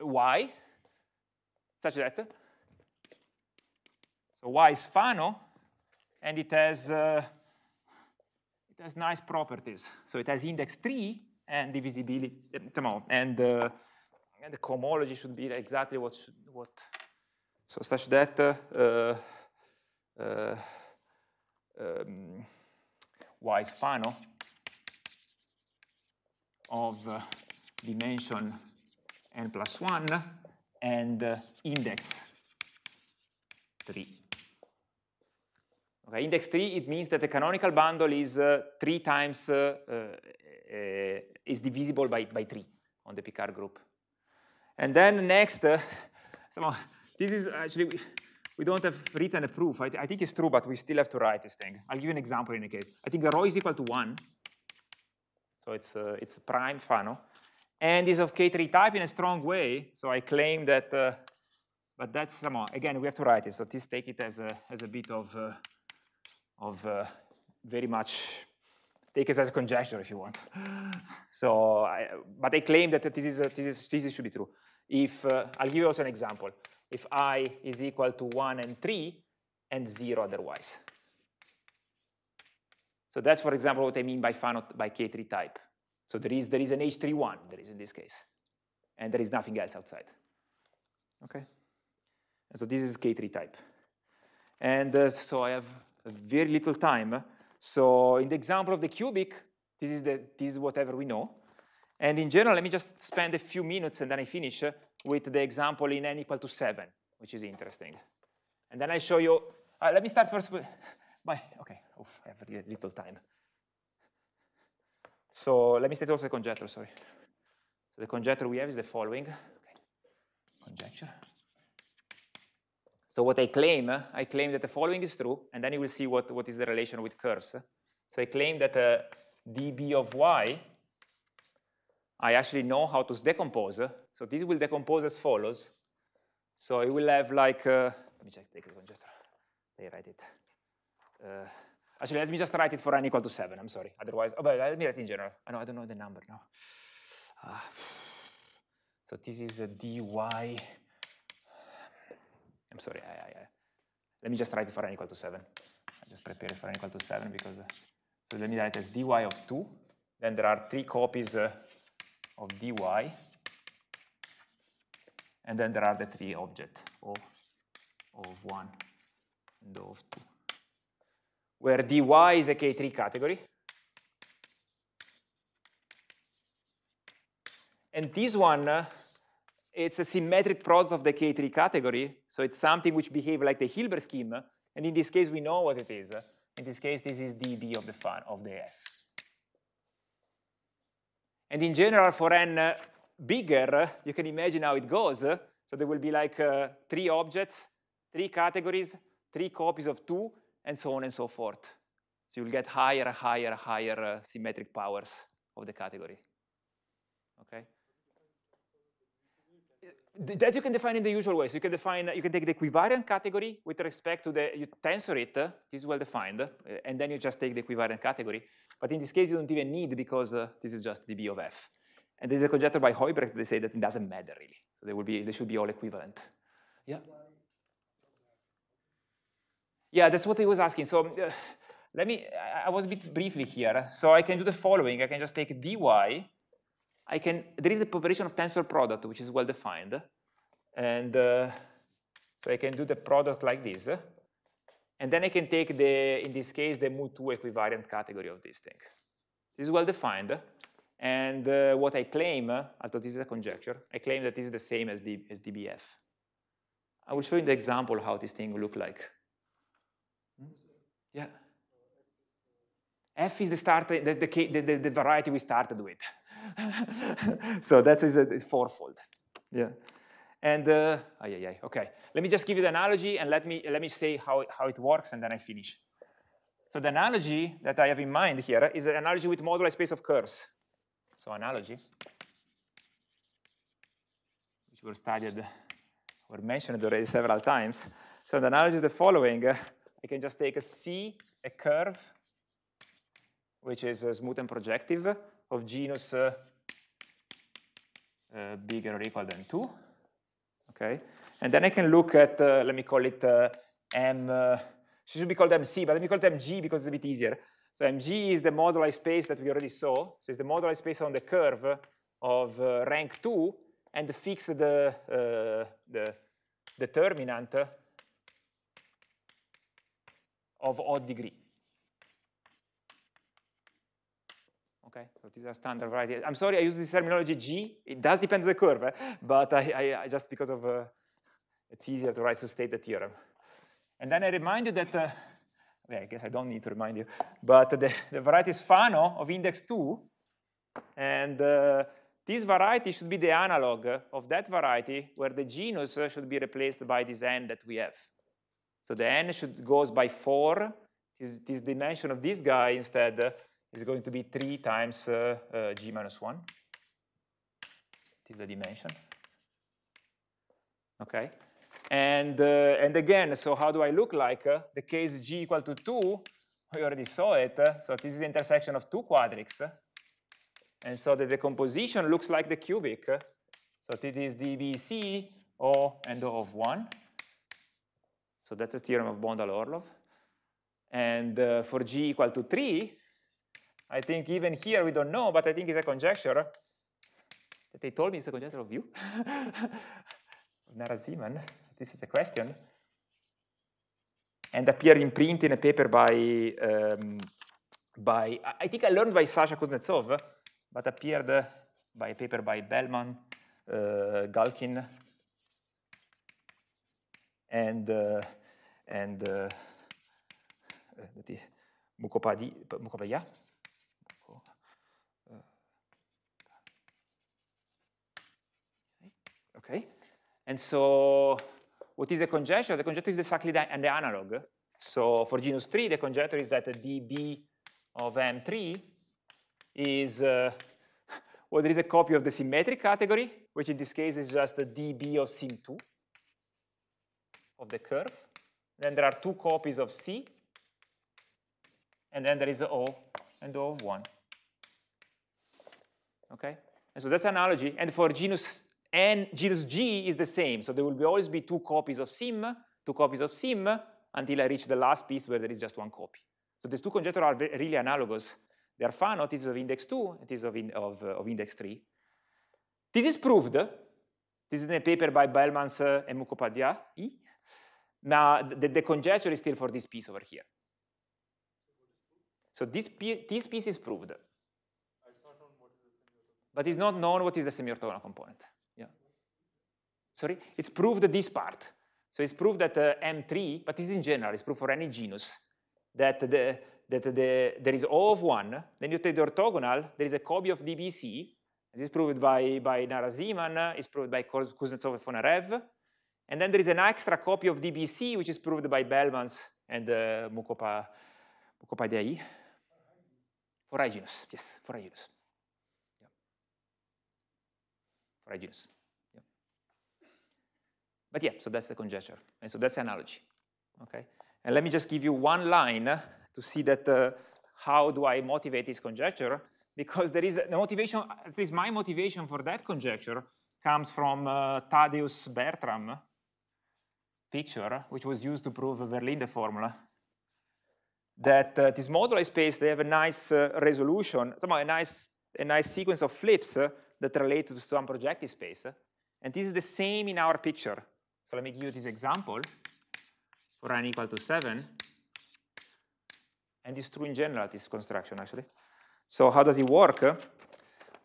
y, such that so y is Fano, and it has uh, it has nice properties. So it has index three and divisibility, and, uh, and the cohomology should be exactly what should, what. So such that. Uh, uh, um, wise Fano of uh, dimension n plus 1 and uh, index 3. Okay, index 3, it means that the canonical bundle is uh, 3 times, uh, is divisible by, by 3 on the Picard group. And then next, uh, so this is actually, we, don't have written a proof. I, I, think it's true, but we still have to write this thing. I'll give you an example in a case. I think the rho is equal to 1. So it's, uh, it's prime Fano. And is of K3 type in a strong way. So I claim that, uh, but that's somehow, again, we have to write it. So please take it as a, as a bit of, uh, of uh, very much, take it as a conjecture if you want. so, I, but I claim that this, is, this, is, this should be true. If, uh, I'll give you also an example. If i is equal to 1 and 3 and 0 otherwise. So that's, for example, what I mean by by K3 type. So there is, there is an H31, there is in this case. And there is nothing else outside. Okay? And so this is K3 type. And uh, so I have very little time. So in the example of the cubic, this is, the, this is whatever we know. And in general, let me just spend a few minutes and then I finish with the example in n equal to 7, which is interesting. And then I show you, uh, let me start first with, by, okay, oof, I have very little time. So let me state also the conjecture, sorry. So the conjecture we have is the following. Okay. Conjecture. So what I claim, I claim that the following is true, and then you will see what, what is the relation with curves. So I claim that uh, dB of y, I actually know how to decompose. So this will decompose as follows. So it will have like, uh, let me check, take. They write it. Uh, Actually, let me just write it for n equal to 7. I'm sorry. Otherwise, oh, but let me write in general. I know I don't know the number now. Uh, so this is a dy. I'm sorry. I, I, I, let me just write it for n equal to 7. I just prepare it for n equal to 7 because, uh, so let me write as dy of 2. Then there are three copies uh, of dy. And then there are the three objects, O of 1 and O of 2 where dy is a K3 category. And this one, uh, it's a symmetric product of the K3 category. So it's something which behaves like the Hilbert scheme. And in this case, we know what it is. In this case, this is dB of the fun of the F. And in general, for n uh, bigger, you can imagine how it goes. So there will be like uh, three objects, three categories, three copies of two, and so on and so forth. So you'll get higher, higher, higher uh, symmetric powers of the category. Okay? That you can define in the usual way. So you can define, you can take the equivariant category with respect to the, you tensor it, uh, this is well defined, uh, and then you just take the equivariant category. But in this case, you don't even need because uh, this is just dB of f. And there's a conjecture by Huybrechts, they say that it doesn't matter really. So they will be, they should be all equivalent. Yeah. Yeah, that's what he was asking. So uh, let me, I, I was a bit briefly here. So I can do the following. I can just take dy. I can, there is a population of tensor product, which is well defined. And uh, so I can do the product like this. And then I can take the, in this case, the mu2 equivariant category of this thing. This is well defined. And uh, what I claim, although this is a conjecture, I claim that this is the same as, as dBF. I will show you the example how this thing will look like. Yeah. F is the start, the, the, the, the variety we started with. so that is a, it's fourfold. Yeah. And, uh, oh, yeah, yeah, okay. Let me just give you the analogy and let me, let me say how, how it works and then I finish. So the analogy that I have in mind here is an analogy with moduli space of curves. So analogy, which were studied, were mentioned already several times. So the analogy is the following. I can just take a C, a curve, which is uh, smooth and projective of genus uh, uh, bigger or equal than 2. Okay, and then I can look at, uh, let me call it uh, M, uh, should be called MC, but let me call it MG because it's a bit easier. So MG is the moduli space that we already saw. So it's the moduli space on the curve of rank 2 and fix the, the determinant of odd degree. Okay, so these are standard varieties. I'm sorry, I use this terminology G. It does depend on the curve, eh? but I, I, I, just because of uh, it's easier to write to state the theorem. And then I remind you that uh, I guess I don't need to remind you, but the, the variety is Fano of index 2, and uh, this variety should be the analog of that variety where the genus should be replaced by this n that we have. So the n should goes by 4. This, this dimension of this guy instead is going to be 3 times uh, uh, g minus 1. It is the dimension. Okay. And, uh, and again, so how do I look like? Uh, the case g equal to 2, we already saw it. Uh, so this is the intersection of two quadrics. And so the decomposition looks like the cubic. So it is dBc, O, and O of 1. So that's the theorem of Bondal-Orlov. And uh, for g equal to 3, I think even here we don't know, but I think it's a conjecture that they told me it's a conjecture of you, Narasimhan. This is the question. And appeared in print in a paper by, um, by I think I learned by Sasha Kuznetsov, but appeared by a paper by Belmans, uh, Galkin, and uh, and uh, Mukhopadhyay. Okay, and so what is the conjecture? The conjecture is exactly the, the analog. So for genus 3, the conjecture is that the dB of M3 is, uh, well, there is a copy of the symmetric category, which in this case is just the dB of sim2 of the curve. Then there are two copies of C, and then there is O and O of 1. Okay? And so that's analogy. And for genus N, genus G is the same. So there will be always be two copies of sim, two copies of sim, until I reach the last piece where there is just one copy. So these two conjectures are really analogous. They are Fano, this is of index 2, it is of, in, of, uh, of index 3. This is proved. This is in a paper by Belmans uh, and Mukhopadhyay. Now, the, the, conjecture is still for this piece over here. So this, this piece is proved. But it's not known what is the semi-orthogonal component. Sorry? It's proved this part. So it's proved that uh, M3, but this in general, it's proved for any genus, that, the, that the, there is O of 1, then you take the orthogonal, there is a copy of DBC, this is proved by, by Narasimhan, it's proved by Kuznetsov and Fonarev, and then there is an extra copy of DBC, which is proved by Belmans and uh, Mukopa, Mukhopadhyay. For Hyginus, yes, for Hyginus. Yeah. Yeah. But yeah, so that's the conjecture. And so that's the analogy. Okay. And let me just give you one line to see that uh, how do I motivate this conjecture? Because there is the motivation, at least my motivation for that conjecture comes from uh, Thaddeus Bertram picture, which was used to prove the Verlinde formula that uh, this moduli space, they have a nice uh, resolution, somehow a nice, a nice sequence of flips uh, that relate to some projective space. And this is the same in our picture. So let me give you this example for n equal to 7. And it's true in general, this construction, actually. So how does it work?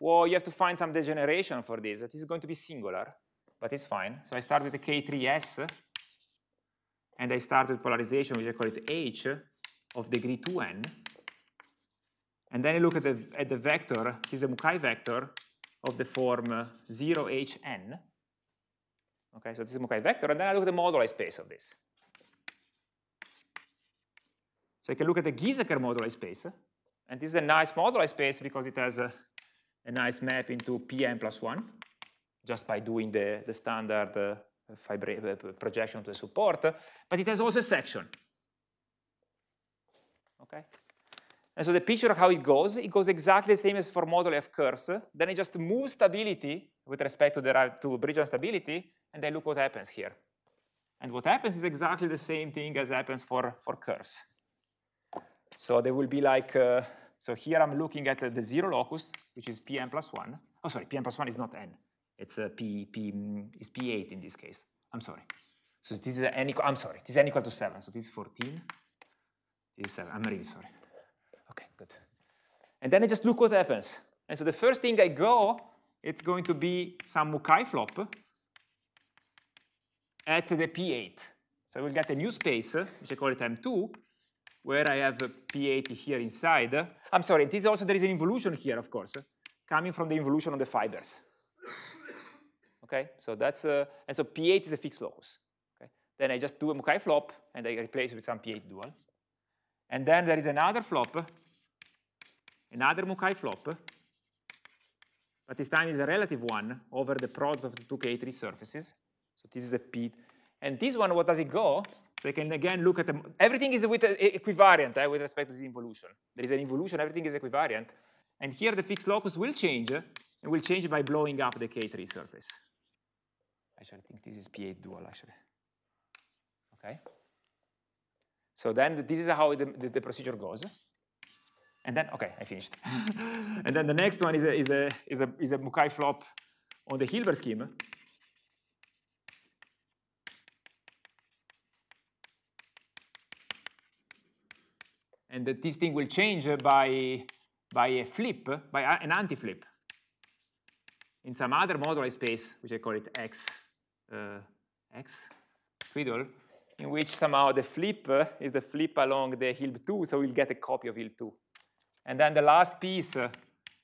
Well, you have to find some degeneration for this. This is going to be singular, but it's fine. So I start with the K3S, and I start with polarization, which I call it H, of degree 2n. And then I look at the, at the vector, this is the Mukai vector of the form 0hn. Okay, so this is Mukai vector, and then I look at the moduli space of this. So I can look at the Gieseker moduli space, and this is a nice moduli space because it has a, a nice map into Pn plus 1, just by doing the, the standard uh, uh, projection to the support, but it has also a section okay? And so the picture of how it goes, it goes exactly the same as for moduli of curves. Then it just moves stability with respect to the to Bridgeland stability, and then look what happens here. And what happens is exactly the same thing as happens for, for curves. So there will be like, uh, so here I'm looking at uh, the zero locus, which is Pn plus one. Oh, sorry, Pn plus one is not n. It's uh, P, P, mm, is P8 in this case. I'm sorry. So this is n equal, I'm sorry, this is n equal to seven. So this is 14 is 7. I'm really sorry. Okay, good. And then I just look what happens. And so the first thing I go, it's going to be some Mukai flop at the P8. So we'll get a new space, which I call it M2, where I have a P80 here inside. I'm sorry, this also there is an involution here, of course, coming from the involution on the fibers. Okay, so that's uh, and so P8 is a fixed locus. Okay, then I just do a Mukai flop and I replace it with some P8 dual. And then there is another flop, another Mukai flop, but this time is a relative one over the product of the two K3 surfaces. So this is a P. And this one, what does it go? So I can again look at the, everything is with equivariant eh, with respect to this involution. There is an involution, everything is equivariant. And here the fixed locus will change, and will change by blowing up the K3 surface. Actually, I think this is P8 dual, actually. Okay? So then this is how the, the, the procedure goes. And then, okay, I finished. and then the next one is a, is a, is a, is a Mukai flop on the Hilbert scheme. And that this thing will change by, by a flip, by an anti-flip in some other moduli space, which I call it X, uh, X, twiddle, in which somehow the flip uh, is the flip along the HILB2, so we'll get a copy of HILB2. And then the last piece uh,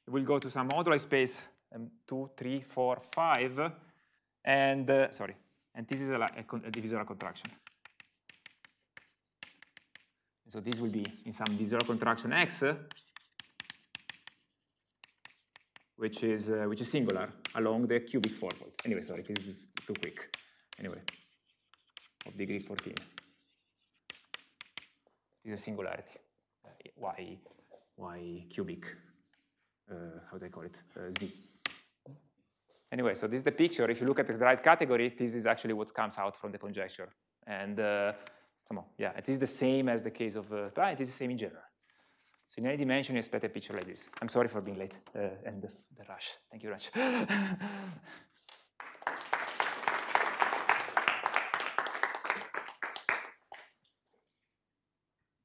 will go to some moduli space, um, two, three, four, five, and, uh, sorry, and this is a, a, a divisorial contraction. So this will be in some divisorial contraction X, which is, uh, which is singular along the cubic fourfold. Anyway, sorry, this is too quick. Anyway, of degree 14. This is a singularity. Y y cubic, uh, how do I call it, uh, z. Anyway, so this is the picture. If you look at the right category, this is actually what comes out from the conjecture. And uh, come on, yeah, it is the same as the case of, uh, it is the same in general. So in any dimension, you expect a picture like this. I'm sorry for being late uh, and the, the rush. Thank you much.